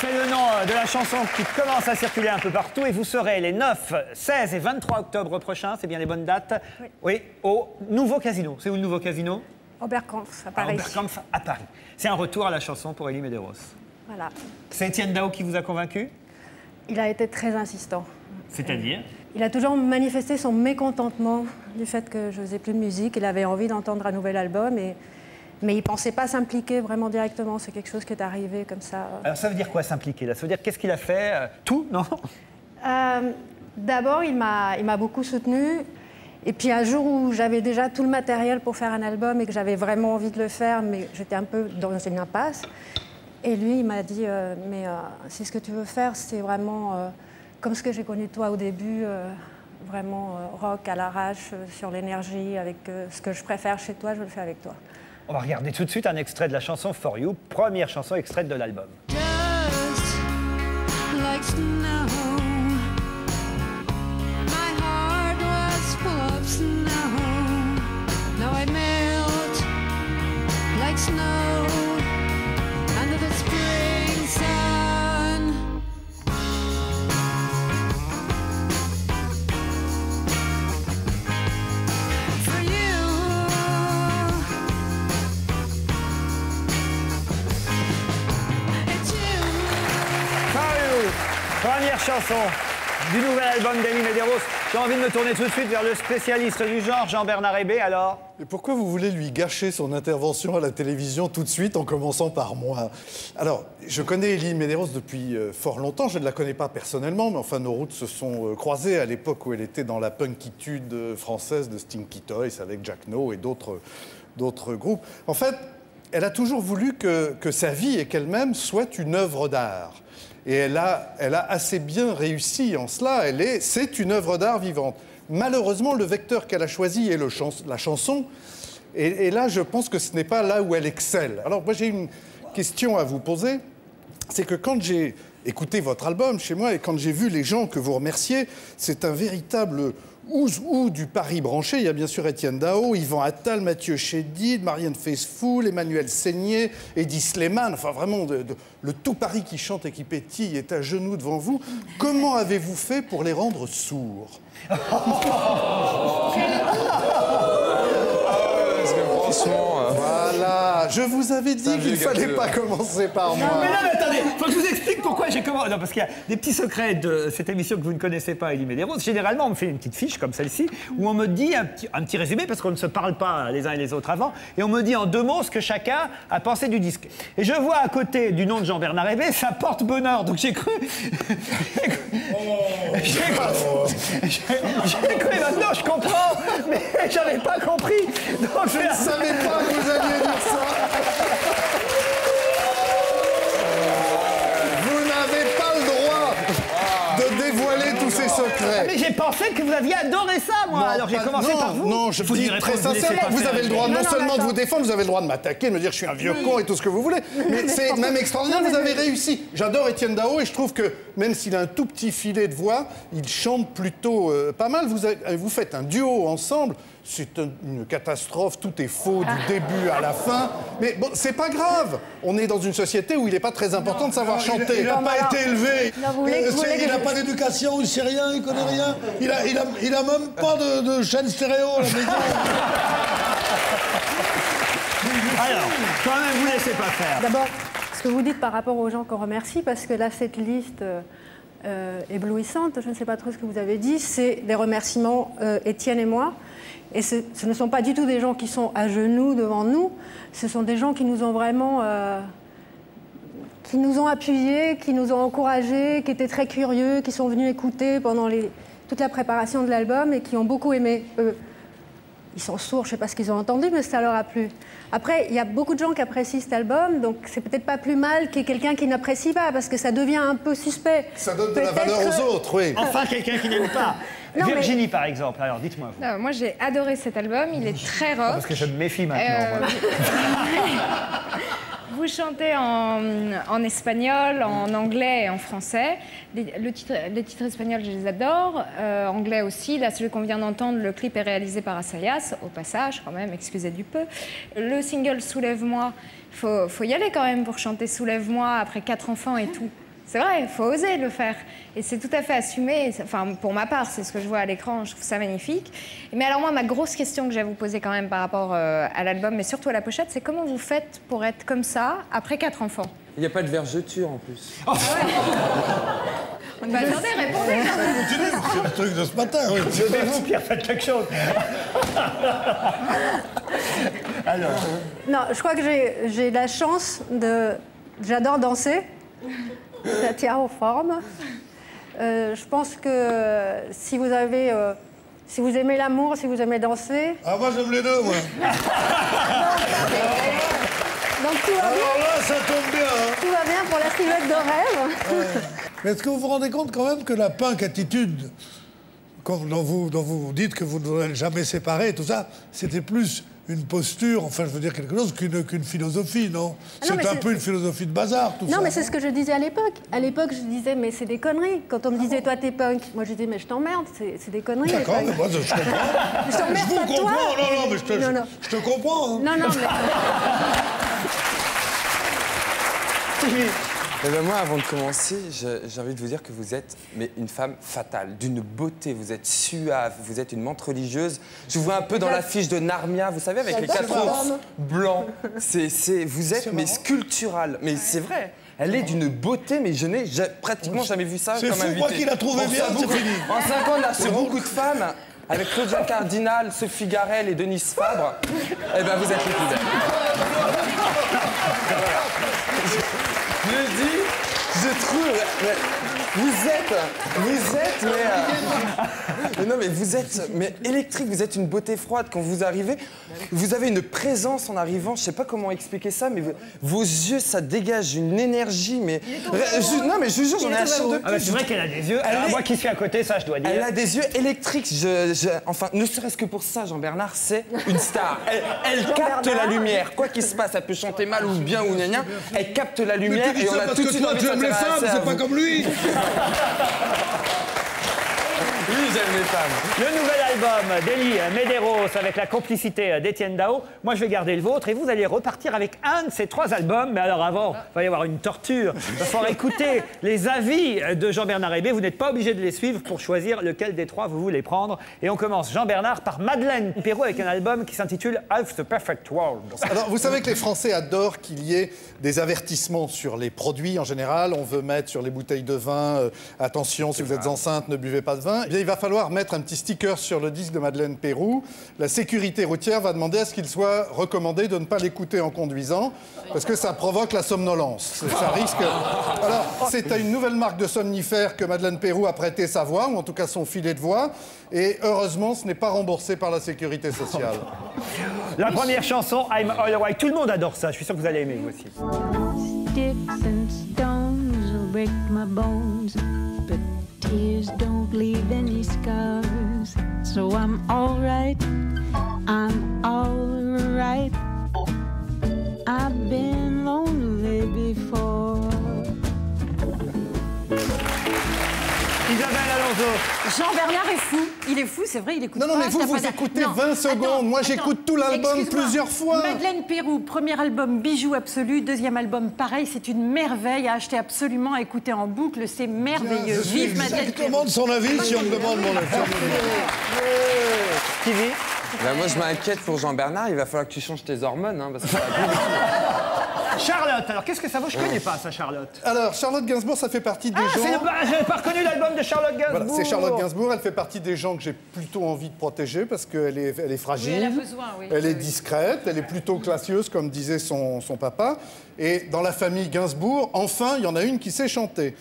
c'est le nom euh, de la chanson qui commence à circuler un peu partout et vous serez les 9, 16 et 23 octobre prochains, c'est bien les bonnes dates Oui. au nouveau casino. C'est où le nouveau casino? Oberkampf, à À Paris. Oberkampf, à Paris. C'est un retour à la chanson pour Elie Medeiros. Voilà. C'est Étienne Dao qui vous a convaincu? Il a été très insistant. C'est-à-dire? Il a toujours manifesté son mécontentement du fait que je faisais plus de musique. Il avait envie d'entendre un nouvel album, et... mais il pensait pas s'impliquer vraiment directement. C'est quelque chose qui est arrivé comme ça. Alors ça veut dire quoi s'impliquer là? Ça veut dire qu'est-ce qu'il a fait euh, Tout Non? Euh, D'abord, il m'a il m'a beaucoup soutenu. Et puis un jour où j'avais déjà tout le matériel pour faire un album et que j'avais vraiment envie de le faire, mais j'étais un peu dans une impasse. Et lui, il m'a dit, euh, mais si ce que tu veux faire, c'est vraiment comme ce que j'ai connu de toi au début, vraiment rock à l'arrache, sur l'énergie, avec ce que je préfère chez toi, je le fais avec toi. On va regarder tout de suite un extrait de la chanson For You, première chanson extraite de l'album. Du nouvel album d'Elie Medeiros. J'ai envie de me tourner tout de suite vers le spécialiste du genre, Jean-Bernard Hébé. Alors, Et pourquoi vous voulez lui gâcher son intervention à la télévision tout de suite en commençant par moi? Alors, je connais Elie Medeiros depuis euh, fort longtemps. Je ne la connais pas personnellement, mais enfin, nos routes se sont euh, croisées à l'époque où elle était dans la punkitude euh, française de Stinky Toys avec Jack No et d'autres groupes. En fait, elle a toujours voulu que, que sa vie et qu'elle-même soit une œuvre d'art. Et elle a, elle a assez bien réussi en cela. Elle est, c'est une œuvre d'art vivante. Malheureusement, le vecteur qu'elle a choisi est le chans- la chanson. Et, et là, je pense que ce n'est pas là où elle excelle. Alors, moi, j'ai une question à vous poser. C'est que quand j'ai écouté votre album chez moi et quand j'ai vu les gens que vous remerciez, c'est un véritable ouz-ou du Paris branché. Il y a bien sûr Étienne Dao, Yvan Attal, Mathieu Chédid, Marianne Faithfull, Emmanuel Seigné, Eddie Sleiman. Enfin, vraiment, le tout Paris qui chante et qui pétille est à genoux devant vous. Comment avez-vous fait pour les rendre sourds? euh, Voilà, je vous avais dit qu'il ne fallait pas commencer par moi. mais non, mais attendez, faut que je vous explique pourquoi j'ai commencé. Non, parce qu'il y a des petits secrets de cette émission que vous ne connaissez pas, Elie Medeiros. Généralement, on me fait une petite fiche comme celle-ci, où on me dit un petit, un petit résumé, parce qu'on ne se parle pas les uns et les autres avant, et on me dit en deux mots ce que chacun a pensé du disque. Et je vois à côté du nom de Jean-Bernard Hébé, ça porte bonheur. Donc j'ai cru. j'ai cru. J'ai cru. J'ai cru, maintenant je comprends, mais j'avais pas compris. Donc Je ne savais pas que vous alliez dire ça. Vous n'avez pas le droit de dévoiler tous ces secrets. Mais j'ai pensé que vous aviez adoré ça, moi. Non, Alors j'ai pas- commencé non, par vous. Non, je vous dis très sincèrement, vous avez le droit non, seulement de vous défendre, vous avez le droit de m'attaquer, de me dire que je suis un vieux con et tout ce que vous voulez. Mais c'est même extraordinaire, vous avez réussi. J'adore Étienne Dao et je trouve que même s'il a un tout petit filet de voix, il chante plutôt euh, pas mal. Vous, avez- vous faites un duo ensemble. C'est un- une catastrophe, tout est faux du début à la fin. Mais bon, c'est pas grave. On est dans une société où il n'est pas très important de savoir Non, il a- chanter. Il n'a pas été élevé. Non, vous voulez- Euh, vous voulez il n'a pas d'éducation, il sait rien, il connaît rien. Il a, il a, il a même pas de, de chaîne stéréo à la maison. Alors, quand même, vous laissez pas faire. D'abord, ce que vous dites par rapport aux gens qu'on remercie, parce que là, cette liste euh, euh, éblouissante, je ne sais pas trop ce que vous avez dit, c'est des remerciements euh, Étienne et moi. Et ce, ce ne sont pas du tout des gens qui sont à genoux devant nous, ce sont des gens qui nous ont vraiment... euh, qui nous ont appuyés, qui nous ont encouragés, qui étaient très curieux, qui sont venus écouter pendant les- toute la préparation de l'album et qui ont beaucoup aimé. eux. Ils sont sourds, je ne sais pas ce qu'ils ont entendu, mais ça leur a plu. Après, il y a beaucoup de gens qui apprécient cet album, donc c'est peut-être pas plus mal qu'il y ait quelqu'un qui n'apprécie pas, parce que ça devient un peu suspect. Ça donne de la valeur aux autres, oui. Enfin, quelqu'un qui n'aime pas. Non, mais- Virginie, par exemple. Alors, dites-moi. moi, j'ai adoré cet album. Il est très rock. Parce que je me méfie maintenant. Euh. Vous chantez en, en espagnol, en anglais et en français. Les, le titre- les titres espagnols, je les adore. Euh, anglais aussi. Là, celui qu'on vient d'entendre, le clip est réalisé par Assayas, au passage, quand même, excusez du peu. Le single Soulève-moi, il faut, faut y aller quand même pour chanter Soulève-moi après quatre enfants et tout. C'est vrai, il faut oser le faire. Et c'est tout à fait assumé. Enfin, pour ma part, c'est ce que je vois à l'écran. Je trouve ça magnifique. Mais alors moi, ma grosse question que j'ai à vous poser quand même par rapport euh, à l'album, mais surtout à la pochette, c'est comment vous faites pour être comme ça après quatre enfants? Il n'y a pas de vergeture en plus. Bah, Attendez, répondez C'est le truc de ce matin. oui. Je vais vous, Pierre, faites quelque chose. Alors, Non, je crois que j'ai- j'ai la chance de. J'adore danser. Ça tient aux formes. Euh, je pense que si vous avez. euh, si vous aimez l'amour, si vous aimez danser, Ah, moi, j'aime les deux, moi. donc tout va bien, Alors là, ça tombe bien. hein. tout va bien pour la silhouette de rêve. Mais est-ce que vous vous rendez compte quand même que la punk attitude, dont vous, dont vous dites que vous ne l'avez jamais séparé, tout ça, c'était plus une posture, enfin je veux dire quelque chose, qu'une qu'une philosophie, non? Ah C'est un peu une philosophie de bazar, tout ça. Non, mais c'est ce que je disais à l'époque. À l'époque, je disais, mais c'est des conneries. Quand on me disait, toi, t'es punk, moi, je disais, mais je t'emmerde, c'est des conneries. D'accord, mais moi je, comprends. Je t'emmerde toi. comprends, non, non, mais je te, Non, non. Je, je te comprends. hein. Non, non, mais. Eh ben moi, avant de commencer, j'ai envie de vous dire que vous êtes mais une femme fatale, d'une beauté. Vous êtes suave, vous êtes une menthe religieuse. Je vous vois un peu dans l'affiche de Narnia, vous savez, avec les quatre ours blancs. C'est, c'est, vous êtes mais sculptural. Mais c'est vrai. Elle est d'une beauté, mais je n'ai pratiquement jamais vu ça C'est comme invité. moi qui la trouvais On bien, c'est fini. En 5 ans, on a reçu beaucoup de femmes. Avec Claudia Cardinal, Sophie Garel et Denise Fabre, eh ben vous êtes les plus belles. Dis, je trouve. Vous êtes. Vous êtes, mais. euh, mais non, mais vous êtes mais électrique, vous êtes une beauté froide. Quand vous arrivez, vous avez une présence en arrivant, je sais pas comment expliquer ça, mais vous- vos yeux, ça dégage une énergie, mais. Je- non, mais je vous jure, j'en ai un chair de ah bah, c'est vrai qu'elle a des yeux. Alors, est- moi qui suis à côté, ça, je dois dire. elle a des yeux électriques. Je, je- enfin, ne serait-ce que pour ça, Jean-Bernard, c'est une star. Elle, elle capte la lumière. Quoi qu'il se passe, elle peut chanter mal ou bien ou gna Elle capte la Mais lumière tu dis et on a tout de que suite toi, envie tu de c'est pas comme lui. ハハハ Oui, j'aime les femmes. Le nouvel album d'Elie Medeiros avec la complicité d'Étienne Dao. Moi, je vais garder le vôtre et vous allez repartir avec un de ces trois albums. Mais alors avant, il va y avoir une torture. Il va falloir écouter les avis de Jean-Bernard Hébé. Vous n'êtes pas obligé de les suivre pour choisir lequel des trois vous voulez prendre. Et on commence, Jean-Bernard, par Madeleine Perrault avec un album qui s'intitule Half the Perfect World. Alors, vous savez que les Français adorent qu'il y ait des avertissements sur les produits en général. On veut mettre sur les bouteilles de vin, euh, attention, si vous êtes enceinte, ne buvez pas de vin. Eh bien, il va falloir mettre un petit sticker sur le disque de Madeleine Pérou. La sécurité routière va demander à ce qu'il soit recommandé de ne pas l'écouter en conduisant, parce que ça provoque la somnolence. Ça risque. Alors, c'est à une nouvelle marque de somnifère que Madeleine Pérou a prêté sa voix, ou en tout cas son filet de voix. Et heureusement, ce n'est pas remboursé par la sécurité sociale. La première chanson, I'm All Right. Tout le monde adore ça. Je suis sûr que vous allez aimer, vous aussi. Sticks and stones will break my bones, tears don't leave any scars. So I'm alright, I'm alright. I've been lonely before. Isabelle Alonso. Jean-Bernard est fou. Il est fou, c'est vrai, il écoute Non, non, pas, mais vous, vous pas écoutez Non, 20 secondes. Moi, j'écoute tout l'album plusieurs fois. Madeleine Pérou, premier album Bijou absolu, deuxième album pareil, c'est une merveille à acheter absolument, à écouter en boucle, c'est merveilleux. Je Vive Madeleine exactement de son avis si on me demande mon avis. Stevie. Bah, moi, je m'inquiète pour Jean-Bernard. Il va falloir que tu changes tes hormones. Hein, parce que Charlotte. Alors, qu'est-ce que ça vaut? Je connais pas ça, Charlotte. Alors, Charlotte Gainsbourg, ça fait partie des Ah, c'est gens. le... ah, j'avais pas reconnu l'album de Charlotte Gainsbourg. Voilà, c'est Charlotte Gainsbourg, elle fait partie des gens que j'ai plutôt envie de protéger parce qu'elle est, elle est fragile, Oui, elle a besoin, oui. elle est discrète, elle est plutôt classieuse comme disait son, son papa. Et dans la famille Gainsbourg, enfin, il y en a une qui sait chanter.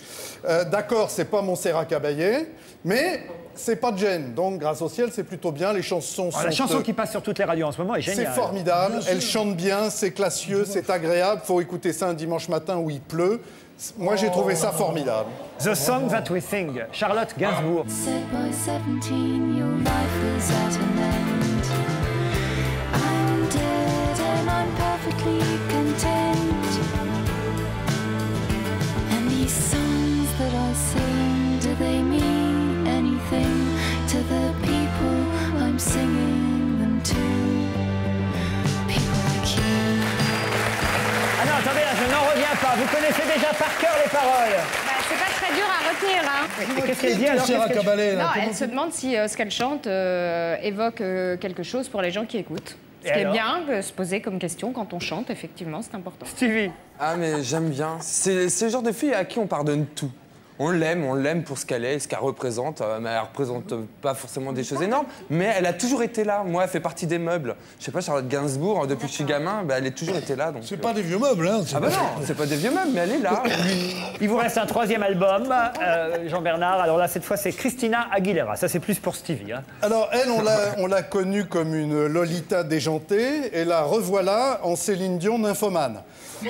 Euh, D'accord, c'est pas Montserrat Caballé, mais c'est pas de gêne. Donc, grâce au ciel, c'est plutôt bien. Les chansons sont... la chanson euh, qui passe sur toutes les radios en ce moment est c'est géniale. formidable, elle chante bien, c'est classieux, c'est agréable. Faut écouter ça un dimanche matin où il pleut. Moi, j'ai trouvé ça formidable. The Song That We Sing. Charlotte Gainsbourg. Said by 17, your life is at an end. I'm dead and I'm perfectly content. And these songs that I sing, do they mean Ah non, attendez, là, je n'en reviens pas. Vous connaissez déjà par cœur les paroles. Bah, c'est pas très dur à retenir, hein. Qu'est-ce qu'elle dit alors là, Non, comment elle se demande si euh, ce qu'elle chante euh, évoque euh, quelque chose pour les gens qui écoutent. Ce qui est bien de se poser comme question quand on chante, effectivement, c'est important. Stevie. Ah, mais j'aime bien. C'est c'est le genre de fille à qui on pardonne tout. On l'aime, on l'aime pour ce qu'elle est, ce qu'elle représente. Euh, mais elle représente pas forcément des choses énormes, mais elle a toujours été là. Moi, elle fait partie des meubles. Je sais pas, Charlotte Gainsbourg, hein, depuis que je suis gamin, bah, elle est toujours été là. C'est euh, pas des vieux meubles, hein. c'est Ah bah non, c'est pas des vieux meubles, mais elle est là. Il vous reste un troisième album, euh, Jean-Bernard. Alors là, cette fois, c'est Christina Aguilera. Ça, c'est plus pour Stevie. hein. Alors, elle, on l'a, on l'a connue comme une Lolita déjantée, et la revoilà en Céline Dion nymphomane.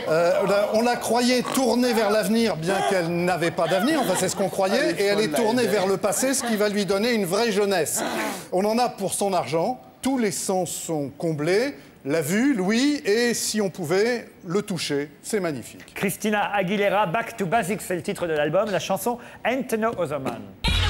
Euh, on la- on la croyait tournée vers l'avenir, bien qu'elle n'avait pas d'avenir, enfin c'est ce qu'on croyait, est et elle est tournée vers le passé, ce qui va lui donner une vraie jeunesse. On en a pour son argent, tous les sens sont comblés, la vue, l'ouïe, et si on pouvait, le toucher, c'est magnifique. Christina Aguilera, Back to Basics, c'est le titre de l'album. La chanson Ain't No Other Man. Ain't no other man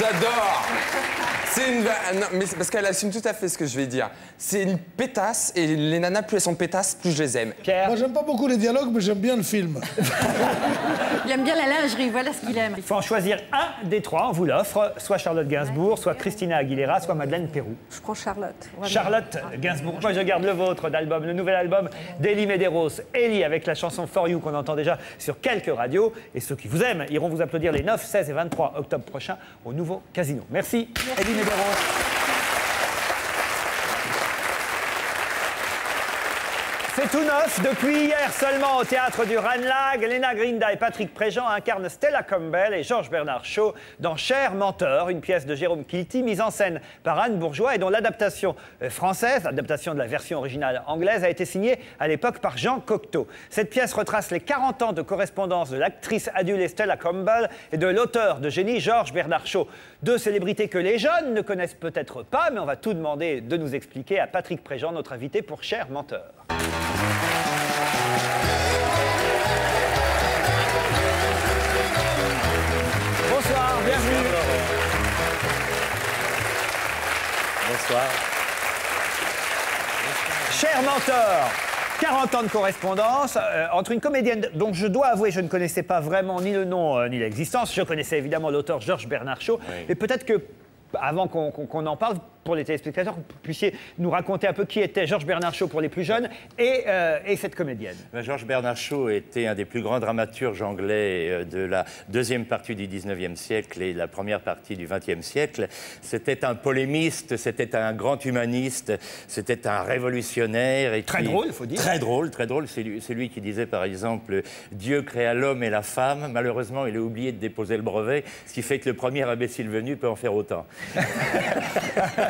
Moi, j'adore. C'est une. Non, mais c'est parce qu'elle assume tout à fait ce que je vais dire. C'est une pétasse, et les nanas, plus elles sont pétasses, plus je les aime. Pierre. Moi, j'aime pas beaucoup les dialogues, mais j'aime bien le film. Il aime bien la lingerie, voilà ce qu'il aime. Il faut en choisir un des trois, on vous l'offre. Soit Charlotte Gainsbourg, soit Christina Aguilera, soit Madeleine Pérou. Je prends Charlotte. vraiment. Charlotte Gainsbourg. Moi, je garde le vôtre d'album, le nouvel album d'Elie Medeiros. Ellie avec la chanson For You qu'on entend déjà sur quelques radios. Et ceux qui vous aiment iront vous applaudir les 9, 16 et 23 octobre prochains au nouveau Casino. Merci, Medeiros. C'est tout neuf. Depuis hier seulement au théâtre du Ranelagh, Lena Grinda et Patrick Préjean incarnent Stella Campbell et Georges Bernard Shaw dans Cher Menteur, une pièce de Jérôme Kilty mise en scène par Anne Bourgeois et dont l'adaptation euh, française, l'adaptation de la version originale anglaise, a été signée à l'époque par Jean Cocteau. Cette pièce retrace les 40 ans de correspondance de l'actrice adulée Stella Campbell et de l'auteur de génie Georges Bernard Shaw. Deux célébrités que les jeunes ne connaissent peut-être pas, mais on va tout demander de nous expliquer à Patrick Préjean, notre invité pour Cher Menteur. Bonsoir. Cher menteur, 40 ans de correspondance euh, entre une comédienne dont je dois avouer je ne connaissais pas vraiment ni le nom euh, ni l'existence. Je connaissais évidemment l'auteur Georges Bernard Shaw. Et peut-être que, avant qu'on en parle, pour les téléspectateurs, que vous puissiez nous raconter un peu qui était Georges Bernard Shaw pour les plus jeunes et, euh, et cette comédienne. Ben, Georges Bernard Shaw était un des plus grands dramaturges anglais euh, de la deuxième partie du 19e siècle et la première partie du 20e siècle. C'était un polémiste, c'était un grand humaniste, c'était un révolutionnaire. Et Très qui- drôle, faut dire. Très drôle, très drôle. C'est lui, c'est lui qui disait, par exemple, Dieu créa l'homme et la femme. Malheureusement, il a oublié de déposer le brevet, ce qui fait que le premier imbécile venu peut en faire autant.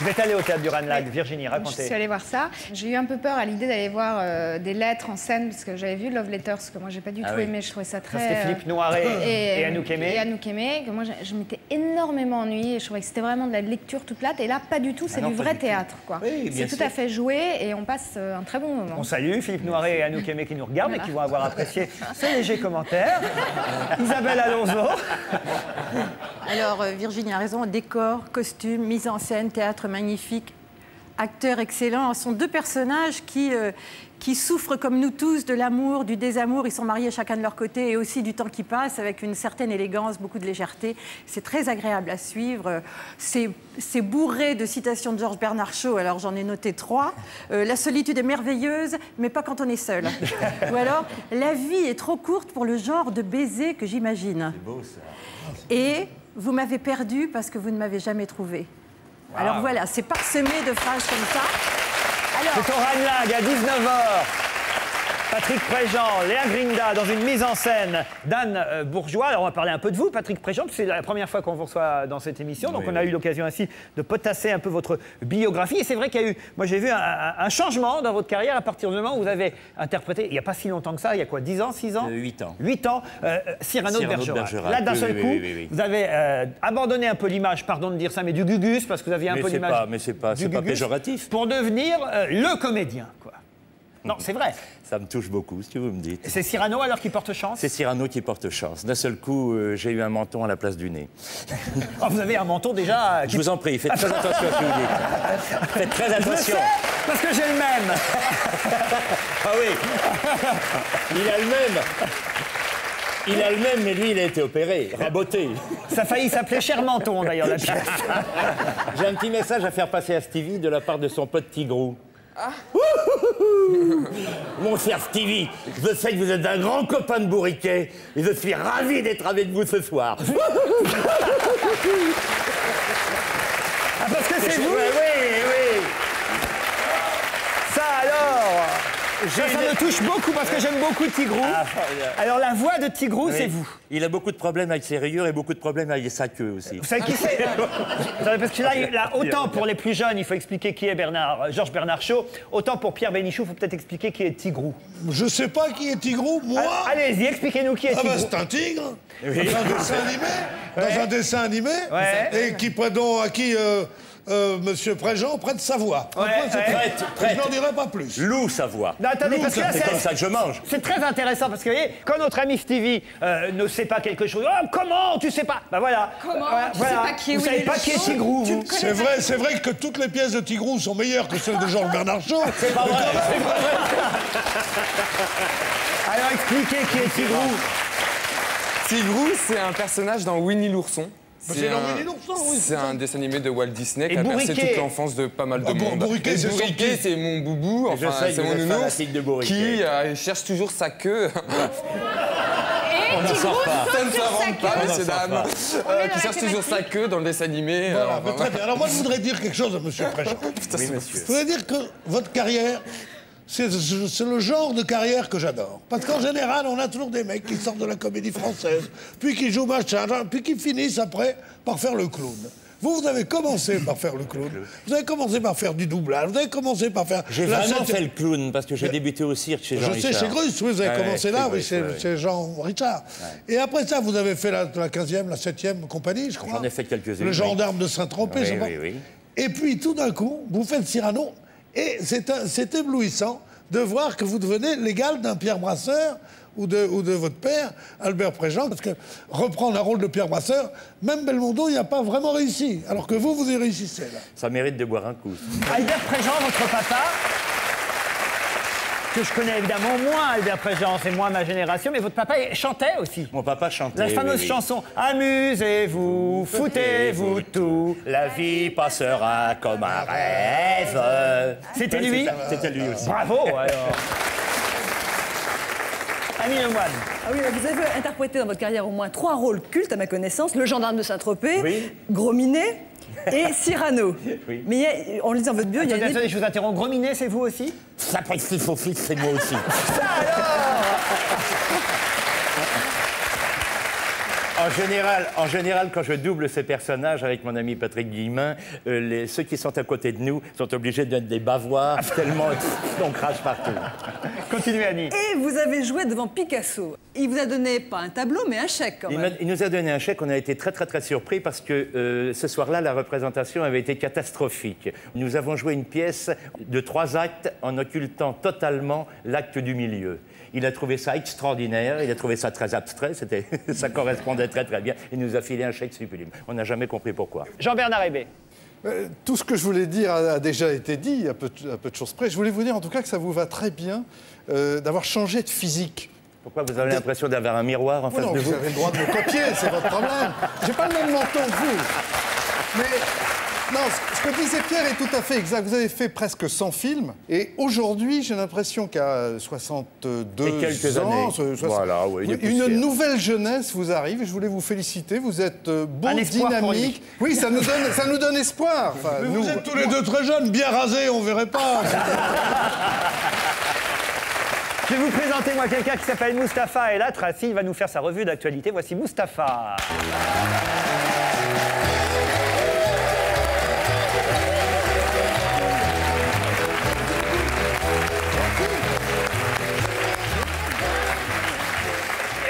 Vous êtes allé au théâtre du Ranelagh, Virginie, Je racontez. suis allée voir ça. J'ai eu un peu peur à l'idée d'aller voir euh, des lettres en scène parce que j'avais vu Love Letters que moi j'ai pas du Ah tout oui. aimé. Je trouvais ça très. c'était Philippe Noiret et Anouk Aimé. Et Anouk Aimé, que moi je, je m'étais énormément ennuyée. Je trouvais que c'était vraiment de la lecture toute plate. Et là, pas du tout. C'est Ah non, du vrai du théâtre, quoi. Oui, c'est tout à fait joué et on passe euh, un très bon moment. On salue Philippe Noiret et Anouk Aimé qui nous regardent Voilà. et qui vont avoir apprécié ce léger commentaire. Isabelle Alonso. Alors, euh, Virginie a raison, décor, costume, mise en scène, théâtre magnifique, acteurs excellents. Ce sont deux personnages qui, euh, qui souffrent comme nous tous de l'amour, du désamour. Ils sont mariés chacun de leur côté et aussi du temps qui passe avec une certaine élégance, beaucoup de légèreté. C'est très agréable à suivre. C'est c'est bourré de citations de Georges Bernard Shaw. Alors, j'en ai noté trois. Euh, la solitude est merveilleuse, mais pas quand on est seul. Ou alors, la vie est trop courte pour le genre de baiser que j'imagine. Et vous m'avez perdu parce que vous ne m'avez jamais trouvé. Alors voilà, c'est parsemé de phrases comme ça. Alors, C'est au Ranelagh à 19h. Patrick Préjean, Léa Grinda dans une mise en scène d'Anne euh, Bourgeois. Alors on va parler un peu de vous, Patrick Préjean, parce que c'est la première fois qu'on vous reçoit dans cette émission. Donc Oui, on a oui. eu l'occasion ainsi de potasser un peu votre biographie. Et c'est vrai qu'il y a eu, moi j'ai vu un, changement dans votre carrière à partir du moment où vous avez interprété, il n'y a pas si longtemps que ça, il y a quoi, 10 ans, 6 ans? Euh, huit ans. 8 ans, euh, euh, Cyrano, de Cyrano de Bergerac. Bergerac, Là d'un oui, seul coup, vous avez euh, abandonné un peu l'image, pardon de dire ça, mais du gugus, parce que vous aviez un Mais peu l'image. pas- mais c'est pas- pas péjoratif. Pour devenir euh, le comédien, quoi. Non, c'est vrai. Ça me touche beaucoup, si vous me dites. C'est Cyrano alors qui porte chance? C'est Cyrano qui porte chance. D'un seul coup, euh, j'ai eu un menton à la place du nez. Oh, Vous avez un menton déjà. euh, Je vous en prie, faites très attention à ce que vous dites. Faites très Je attention. sais, parce que j'ai le même. Ah oui Il a le même Il a le même, mais lui, il a été opéré, raboté. Ça a failli s'appeler Cher Menton d'ailleurs la pièce. J'ai un petit message à faire passer à Stevie de la part de son pote Tigrou. Mon cher Stevie, je sais que vous êtes un grand copain de bourriquet et je suis ravi d'être avec vous ce soir. Ah, parce que c'est vous oui, oui alors ça, ça une- me touche beaucoup parce que j'aime beaucoup Tigrou. Ah. Alors la voix de Tigrou, Oui. c'est vous. Il a beaucoup de problèmes avec ses rayures et beaucoup de problèmes avec sa queue aussi. Vous savez qui c'est Attendez, Parce que là, autant pour les plus jeunes, il faut expliquer qui est Bernard, euh, Georges Bernard Shaw, autant pour Pierre Bénichou, il faut peut-être expliquer qui est Tigrou. Je sais pas qui est Tigrou, moi. Ah, Allez-y, expliquez-nous qui est Ah bah Tigrou. c'est un tigre Oui. dans un dessin animé, dans Ouais. un dessin animé, Ouais. et qui donc- à qui euh, euh, Monsieur Préjean prête sa voix. Ouais, Enfin, c'est ouais. tout. Prête, prête. Je n'en dirai pas plus. Loue sa voix. Non, attendez, parce que là, C'est comme ça que je mange. C'est très intéressant parce que, vous voyez, quand notre ami Stevie euh, ne sait pas quelque chose, oh, comment tu sais pas? Ben voilà. Comment? Voilà, Tu sais pas qui est Vous savez pas qui est Tigrou, C'est vrai, c'est vrai que toutes les pièces de Tigrou sont meilleures que celles de Georges Bernard Shaw. C'est pas vrai. Alors expliquez qui est Tigrou. Tigrou, c'est un personnage dans Winnie l'ourson. Bah, c'est dans un- oui, dessin animé de Walt Disney Et qui a bercé toute l'enfance de pas mal de bon, monde. Bourriquet, Et c'est mon boubou, enfin c'est mon nounours qui euh, cherche toujours sa queue. Et Tigrou sort pas. Ça ne s'invente pas, messieurs, dames. On Euh, qui cherche toujours sa queue dans le dessin animé. Voilà, euh, bah, enfin, très bien. Alors moi, je voudrais dire quelque chose à Monsieur Préjean. Oui, monsieur. Je voudrais dire que votre carrière, c'est le genre de carrière que j'adore. Parce qu'en général, on a toujours des mecs qui sortent de la comédie française, puis qui jouent machin, puis qui finissent après par faire le clown. Vous, vous avez commencé par faire le clown. Vous avez commencé par faire du doublage. Vous avez commencé par faire. J'ai vraiment fait le clown parce que j'ai débuté au cirque chez Jean Je Richard. sais, chez Grus, vous avez commencé ouais, là, oui, chez, ouais, ouais. chez Jean Richard. Et après ça, vous avez fait la, la 15e, la 7e compagnie, je crois. J'en ai fait quelques-unes, Le gendarme de Saint-Tropez, Oui, je sais pas. oui, oui. Et puis, tout d'un coup, vous faites Cyrano, et c'est éblouissant de voir que vous devenez l'égal d'un Pierre Brasseur ou de, ou de votre père, Albert Préjean, parce que reprendre un rôle de Pierre Brasseur, même Belmondo, il n'a pas vraiment réussi, alors que vous, vous y réussissez, là. Ça mérite de boire un coup. Albert Préjean, votre papa. Que je connais évidemment moins, Albert Préjean, c'est moins ma génération, mais votre papa chantait aussi. Mon papa chantait. La fameuse oui, oui. chanson Amusez-vous, foutez-vous tout. La vie passera comme un rêve. C'était Ouais, lui C'était lui aussi. Bravo alors. Annie Lemoine. Ah oui, vous avez interprété dans votre carrière au moins trois rôles cultes à ma connaissance le gendarme de Saint-Tropez, Oui. Gros Minet et Cyrano. Oui. Mais a- en lisant votre bio, il y a Attendez, une attendez, je vous interromps. Gros Minet, c'est vous aussi? Ça précise son fils, c'est moi aussi. En général, en général, quand je double ces personnages avec mon ami Patrick Guillemin, euh, les- ceux qui sont à côté de nous sont obligés d'être des bavoirs tellement on crache partout. Continuez, Annie. Et vous avez joué devant Picasso. Il vous a donné pas un tableau, mais un chèque quand Il, même. il nous a donné un chèque, on a été très très très surpris parce que euh, ce soir-là, la représentation avait été catastrophique. Nous avons joué une pièce de trois actes en occultant totalement l'acte du milieu. Il a trouvé ça extraordinaire, il a trouvé ça très abstrait, c'était, ça correspondait très très bien. Il nous a filé un chèque sublime. On n'a jamais compris pourquoi. Jean-Bernard Hébé. Euh, Tout ce que je voulais dire a, déjà été dit, à peu, de- à peu de choses près. Je voulais vous dire en tout cas que ça vous va très bien euh, d'avoir changé de physique. Pourquoi vous avez l'impression d'avoir un miroir en Oh face non, de vous vous avez le droit de me copier, c'est votre problème. J'ai pas le même menton que vous. Mais non, ce que disait Pierre est tout à fait exact. Vous avez fait presque 100 films. Et aujourd'hui, j'ai l'impression qu'à 62 Et quelques ans, années. so- soix- Voilà, oui, des une poussières. nouvelle jeunesse vous arrive. Et je voulais vous féliciter. Vous êtes euh, beau, dynamique. Oui, ça nous donne, ça nous donne espoir. Enfin, Mais nous- vous êtes tous les deux très jeunes, bien rasés, on verrait pas. Je vais vous présenter, moi, quelqu'un qui s'appelle Mustapha. Et là, Tracy, il va nous faire sa revue d'actualité. Voici Mustapha.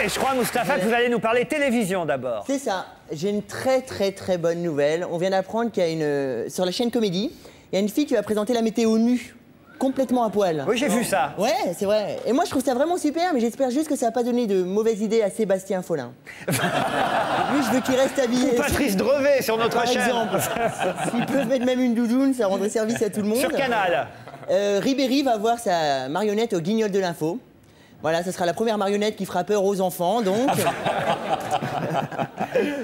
Et je crois, Mustapha, que vous allez nous parler télévision d'abord. C'est ça. J'ai une très très très bonne nouvelle. On vient d'apprendre qu'il y a une sur la chaîne Comédie, il y a une fille qui va présenter la météo nue, complètement à poil. Oui, j'ai vu ça. Ouais, c'est vrai. Et moi je trouve ça vraiment super, mais j'espère juste que ça va pas donner de mauvaises idées à Sébastien Follin. Lui, je veux qu'il reste habillé. Patrice Drevet sur notre Par chaîne. exemple. S'ils peuvent mettre même une doudoune, ça rendrait service à tout le monde. Sur Canal. Euh, Ribéry va voir sa marionnette au guignol de l'info. Voilà, ce sera la première marionnette qui fera peur aux enfants, donc.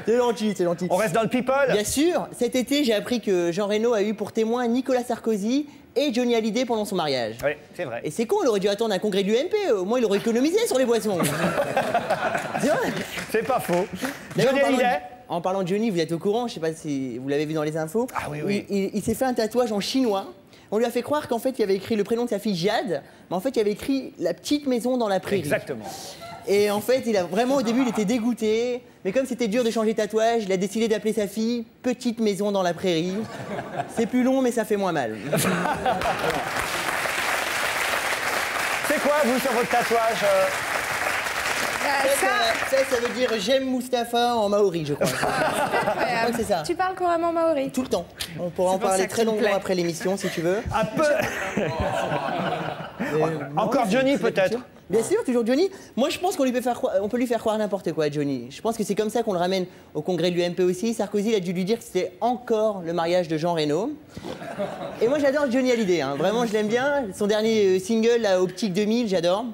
c'est gentil, c'est gentil. On reste dans le people Bien sûr, cet été, j'ai appris que Jean Reno a eu pour témoin Nicolas Sarkozy et Johnny Hallyday pendant son mariage. Oui, c'est vrai. Et c'est con, il aurait dû attendre un congrès de l'UMP, au moins il aurait économisé sur les boissons. c'est vrai. C'est pas faux. Johnny Hallyday En parlant de Johnny, vous êtes au courant, je sais pas si vous l'avez vu dans les infos. Ah oui, oui. Il, il- il s'est fait un tatouage en chinois. On lui a fait croire qu'en fait, il avait écrit le prénom de sa fille Jade, mais en fait, il avait écrit la petite maison dans la prairie. Exactement. Et en fait, il a vraiment au début, il était dégoûté. Mais comme c'était dur de changer de tatouage, il a décidé d'appeler sa fille Petite maison dans la prairie. C'est plus long, mais ça fait moins mal. C'est quoi, vous, sur votre tatouage euh Ça, ça, ça veut dire j'aime Mustapha en maori, je crois. Je crois que c'est ça. Tu parles couramment maori Tout le temps. On pourra en parler très plaît. après l'émission si tu veux. Un peu. Euh, Encore Johnny, peut-être. Bien sûr, toujours Johnny. Moi, je pense qu'on lui peut faire croire, on peut lui faire croire n'importe quoi, Johnny. Je pense que c'est comme ça qu'on le ramène au congrès de l'UMP aussi. Sarkozy il a dû lui dire que c'était encore le mariage de Jean Reno. Et moi, j'adore Johnny Hallyday. hein. Vraiment, je l'aime bien. Son dernier euh, single, la Optique 2000, j'adore.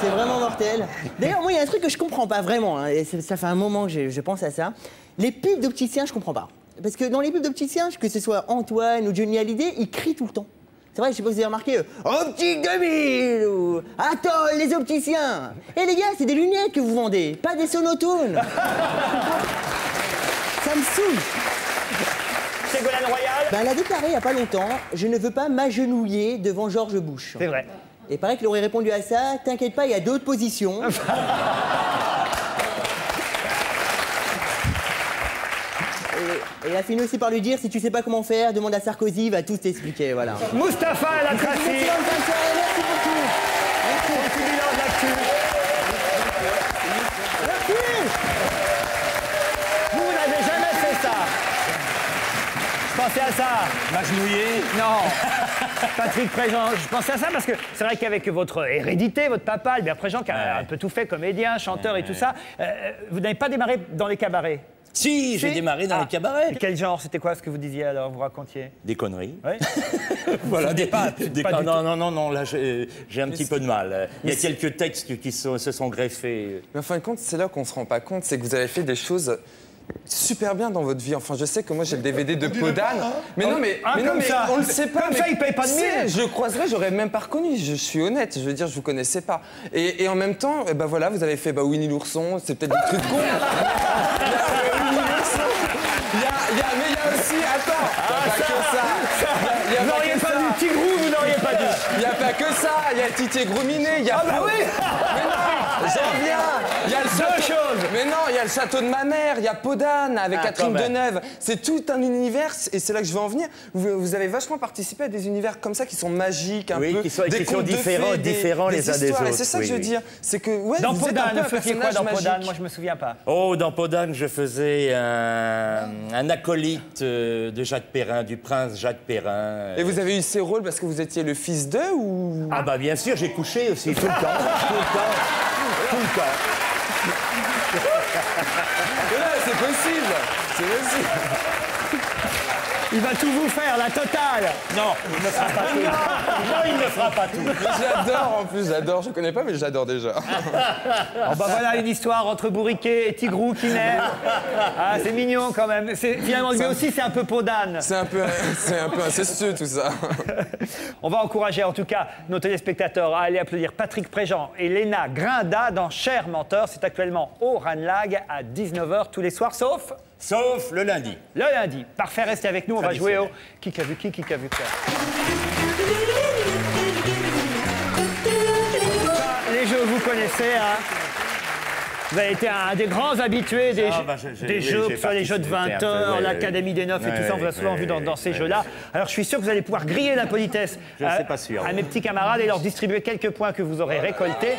C'est vraiment mortel. D'ailleurs, moi, il y a un truc que je comprends pas vraiment. hein, et ça ça fait un moment que je, je pense à ça. Les pubs d'opticiens, je comprends pas. Parce que dans les pubs d'opticiens, que ce soit Antoine ou Johnny Hallyday, ils crient tout le temps. C'est vrai, je sais pas si vous avez remarqué, Optique 2000 ou Attends, les opticiens Et les gars, c'est des lunettes que vous vendez, pas des sonotones Ça me saoule Ségolène Royal? Ben, Elle a déclaré il y a pas longtemps Je ne veux pas m'agenouiller devant George Bush. C'est vrai. Et pareil qu'il aurait répondu à ça T'inquiète pas, il y a d'autres positions. Et, et elle a fini aussi par lui dire Si tu sais pas comment faire, demande à Sarkozy, il va tout t'expliquer. Voilà. Mustapha soirée, merci bilan de l'actu. Vous n'avez jamais fait ça. Je pensais à ça. M'agenouiller Non. Patrick Préjean, je pensais à ça parce que c'est vrai qu'avec votre hérédité, votre papa, Albert Préjean, qui a un peu tout fait, comédien, chanteur et tout ça, euh, vous n'avez pas démarré dans les cabarets? Si, j'ai démarré dans Ah. les cabarets. Quel genre? C'était quoi ce que vous disiez alors Vous racontiez? Des conneries. Ouais. voilà, des, pas- des- pas non, non, non, non, là j'ai j'ai un petit peu de mal. Il y a quelques textes qui sont- se sont greffés. Mais en fin de compte, c'est là qu'on se rend pas compte, c'est que vous avez fait des choses super bien dans votre vie. Enfin, je sais que moi j'ai le DVD de Podane. Mais non, mais, Ah, mais non, mais ça. on le sait pas. Comme mais ça, il paye pas de mille. Je le croiserais, j'aurais même pas reconnu. Je suis honnête. Je veux dire, je vous connaissais pas. Et, et en même temps, eh ben voilà, vous avez fait bah, Winnie l'ourson. C'est peut-être des trucs cons. Il y a Winnie l'ourson. Il y a, il y a- mais il y a aussi. Attends, il a pas que ça. Il y a- il y a Vous pas n'auriez pas ça. vu Tigrou, vous n'auriez pas dit. Il n'y a pas que ça, il y a Titi Grominé, il y a. Ah bah oui Mais non, j'en viens Il y a le Deux château. choses. Mais non, il y a le château de ma mère, il y a Podane avec Ah, Catherine. Deneuve. C'est tout un univers et c'est là que je veux en venir. Vous, vous avez vachement participé à des univers comme ça qui sont magiques, un Oui, peu. qui sont- des qui sont de différents- des- différents les uns des autres, c'est ça que oui, je veux oui. dire. C'est que, ouais, Dans vous êtes un Podane, vous faisiez quoi dans Podane. Moi, je me souviens pas. Oh, dans Podane, je faisais un, un acolyte euh, de Jacques Perrin, du prince Jacques Perrin. Et vous avez eu ces rôles parce que vous étiez le fils d'eux ou. Ah bah bien sûr, j'ai couché aussi, tout le temps, tout le temps, tout le temps. C'est possible C'est possible Il va tout vous faire, la totale. Non, il ne fera pas tout. Non, il ne fera pas tout. J'adore en plus, j'adore. Je connais pas, mais j'adore déjà. Oh bah voilà une histoire entre Bourriquet et Tigrou qui naît. Ah, c'est mignon quand même. Finalement, lui aussi, c'est un peu peau d'âne. C'est un peu, c'est un peu incestueux tout ça. On va encourager en tout cas nos téléspectateurs à aller applaudir Patrick Préjean et Léna Grinda dans Cher Menteur. C'est actuellement au Ranlag à 19h tous les soirs, sauf Sauf le lundi. le lundi. Parfait, restez avec nous. On va jouer au qui a vu qui, qui a vu quoi. Les jeux, vous connaissez, hein vous avez été un des grands habitués des, Ah, jeux- bah, je- je- des oui, jeux, j'ai que ce soit les jeux de participé un 20 peu, heures, ouais, l'Académie des Neufs et ouais, tout ça, on vous a souvent ouais, vu dans, ces jeux-là. Alors je suis sûr que vous allez pouvoir griller la politesse Je à, sais pas sûr. à mes petits camarades et leur distribuer quelques points que vous aurez récoltés.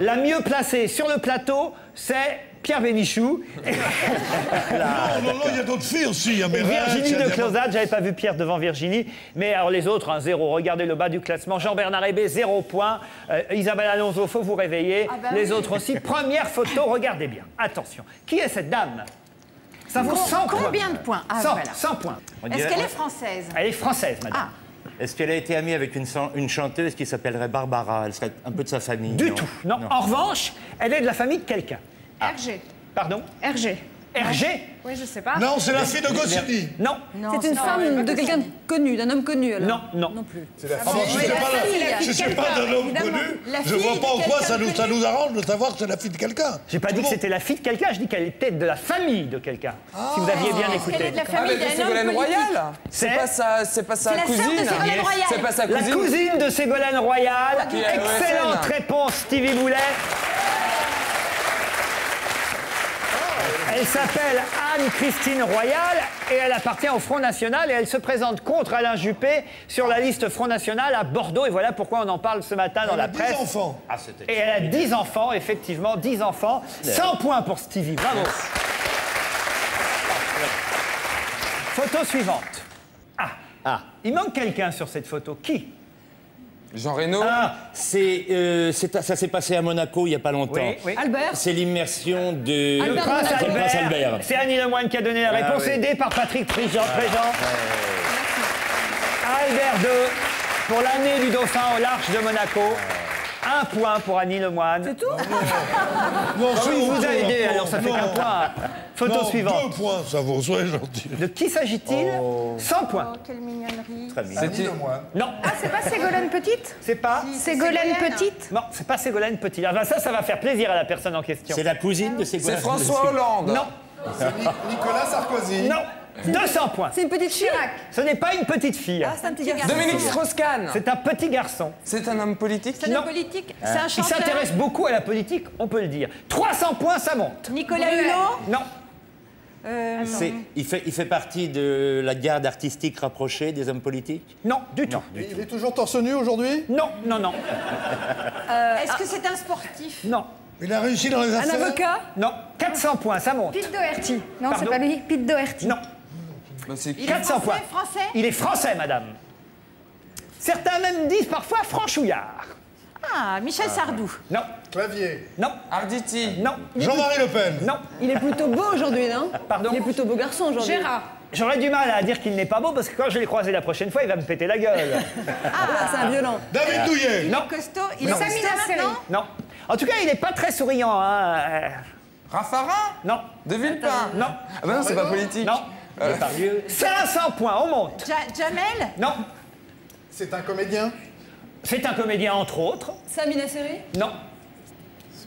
La mieux placée sur le plateau, c'est Pierre Bénichou Non, non, non, il y a d'autres filles aussi. Il y a et Mérès, Virginie de. Closade. J'avais pas vu Pierre devant Virginie. Mais alors les autres, un zéro. Regardez le bas du classement. Jean-Bernard Hébé, zéro point. Euh, Isabelle Alonso, faut vous réveiller. les autres aussi. Première photo, regardez bien. Attention. Qui est cette dame? Ça vaut Com- 100 points. combien de points? Ah, 100, voilà. 100 points. Est-ce qu'elle est française? Elle est française, madame. Ah. Est-ce qu'elle a été amie avec une, chan- une chanteuse qui s'appellerait Barbara? Elle serait un peu de sa famille Du non? tout. Non. En revanche, elle est de la famille de quelqu'un. RG. Pardon RG. Hergé Oui, je sais pas. Non, c'est la fille de Goscinny. Non. C'est une femme de quelqu'un de connu, d'un homme connu alors Non, non. Non plus. Ah ne sais la pas, fille, la je fille sais de pas quelqu'un, d'un homme connu. Je fille vois de pas en quoi ça quelqu'un nous, ça connu. nous arrange de savoir que c'est la fille de quelqu'un. J'ai pas dit que c'était la fille de quelqu'un, je dis qu'elle était de la famille de quelqu'un. si vous aviez bien Elle est écouté. de la Ah, famille c'est d'un homme Ségolène. Royal C'est- C'est pas sa, c'est pas sa C'est de cousine Ségolène Royal. C'est pas sa La cousine cousine de Ségolène Royal. Excellente réponse, Stevie Boulet. Elle s'appelle Anne-Christine Royal et elle appartient au Front National et elle se présente contre Alain Juppé sur la liste Front National à Bordeaux. Et voilà pourquoi on en parle ce matin dans Elle la a 10 presse. enfants. Ah, Et elle a 10 enfants, effectivement, 10 enfants. 100 points pour Stevie, bravo. Photo suivante. Ah, Ah. il manque quelqu'un sur cette photo. Qui? Jean Reno Ah, c'est, euh, ça s'est passé à Monaco il n'y a pas longtemps. Oui, oui. Albert C'est l'immersion de Albert Prince Prince Albert. C'est Annie Lemoine qui a donné la réponse, oui. aidée par Patrick Préjean. Préjean. Albert II, pour l'année du Dauphin au large de Monaco. Un point pour Annie Lemoine. C'est tout Non, Oui, il vous a aidé, non, alors ça fait non. qu'un point. Photo Non, suivante. Deux points, ça vaut, soyez gentil. De qui s'agit-il 100 points. Oh, quelle mignonnerie. Très bien. C'était- Non, Ah, c'est pas Ségolène Petite c'est pas. Ségolène Petite Non, c'est pas Ségolène Petit. Ah ben ça, ça va faire plaisir à la personne en question. C'est la cousine de C'est Ségolène. François Hollande Non, Nicolas Sarkozy. non. 200 points. C'est une petite fille Ce n'est pas une petite fille. Ah, c'est un petit garçon. Dominique Strauss-Kahn C'est un petit garçon. C'est un homme politique C'est un homme politique C'est un Il chanteur s'intéresse beaucoup à la politique, on peut le dire. 300 points, ça monte. Nicolas Hulot Non, Euh, C'est- il, fait, il fait partie de la garde artistique rapprochée des hommes politiques? Non, du tout. Il est toujours torse nu aujourd'hui? Non, non, non, Est-ce que c'est un sportif? Non, Il a réussi dans les Un affaires? avocat? Non. 400 points, ça monte. Pete Doherty. Non, c'est pas lui. Pete Doherty. Non, Bah, c'est qui? 400 points. Français? Il est français, madame. Certains même disent parfois franchouillard. Ah, Michel Sardou. Non. Clavier. Non. Arditi. Non. Jean-Marie Le Pen. Non. Il est plutôt beau aujourd'hui, non Pardon Il est plutôt beau garçon aujourd'hui. Gérard. J'aurais du mal à dire qu'il n'est pas beau parce que quand je l'ai croisé la prochaine fois, il va me péter la gueule. Ah, c'est un violent. David Douillet. Non. Costaud, il Non. est costaud Seri. maintenant Non. En tout cas, il n'est pas très souriant. Hein. euh, Raffarin Non. De Villepin Non. Ah bah non, c'est pas politique. Non. 500 points, on monte. Ja- Jamel Non. C'est un comédien C'est un comédien entre autres. Samina Seri Non.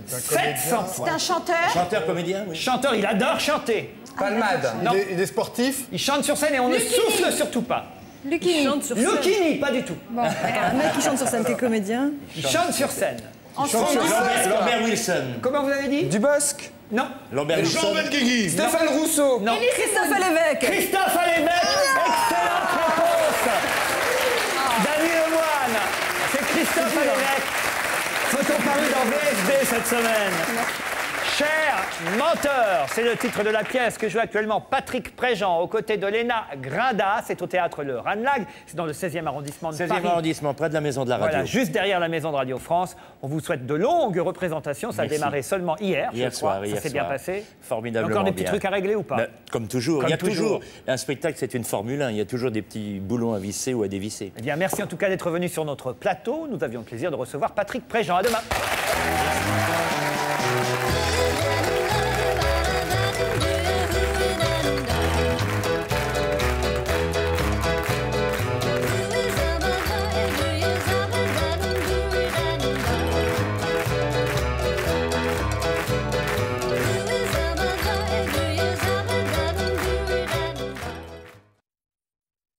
C'est un comédien. 700 C'est un chanteur Chanteur, comédien, oui. Chanteur, il adore chanter. Palmade. Non. il est, il est sportif? Il chante sur scène et on ne souffle surtout pas. Scène. Lucchini, pas du tout. Bon, Un mec qui chante sur scène, qui est comédien. Il chante sur scène. En sur scène. Lambert, Lambert Wilson. Comment vous avez dit? Dubosc. Non. Lambert Wilson. Jean Benguigui. Stéphane Rousseau. Non. Christophe Lévesque. Christophe Alévèque, excellente réponse. Dany Lemoine, c'est Christophe Alévèque. Photo paru dans VSD cette semaine. Cher menteur, c'est le titre de la pièce que joue actuellement Patrick Préjean aux côtés de Léna Grinda. C'est au théâtre Le Ranlag, c'est dans le 16e arrondissement de 16e Paris. arrondissement, près de la maison de la radio. Voilà, juste derrière la maison de Radio France. On vous souhaite de longues représentations. Ça Merci. a démarré seulement hier, Hier je crois. soir, hier Ça s'est bien passé. Formidablement Encore des petits bien. trucs à régler ou pas Ben, Comme toujours. Comme il y a toujours. toujours. Un spectacle, c'est une Formule 1. Il y a toujours des petits boulons à visser ou à dévisser. Eh bien, merci en tout cas d'être venu sur notre plateau. Nous avions le plaisir de recevoir Patrick Préjean. À demain.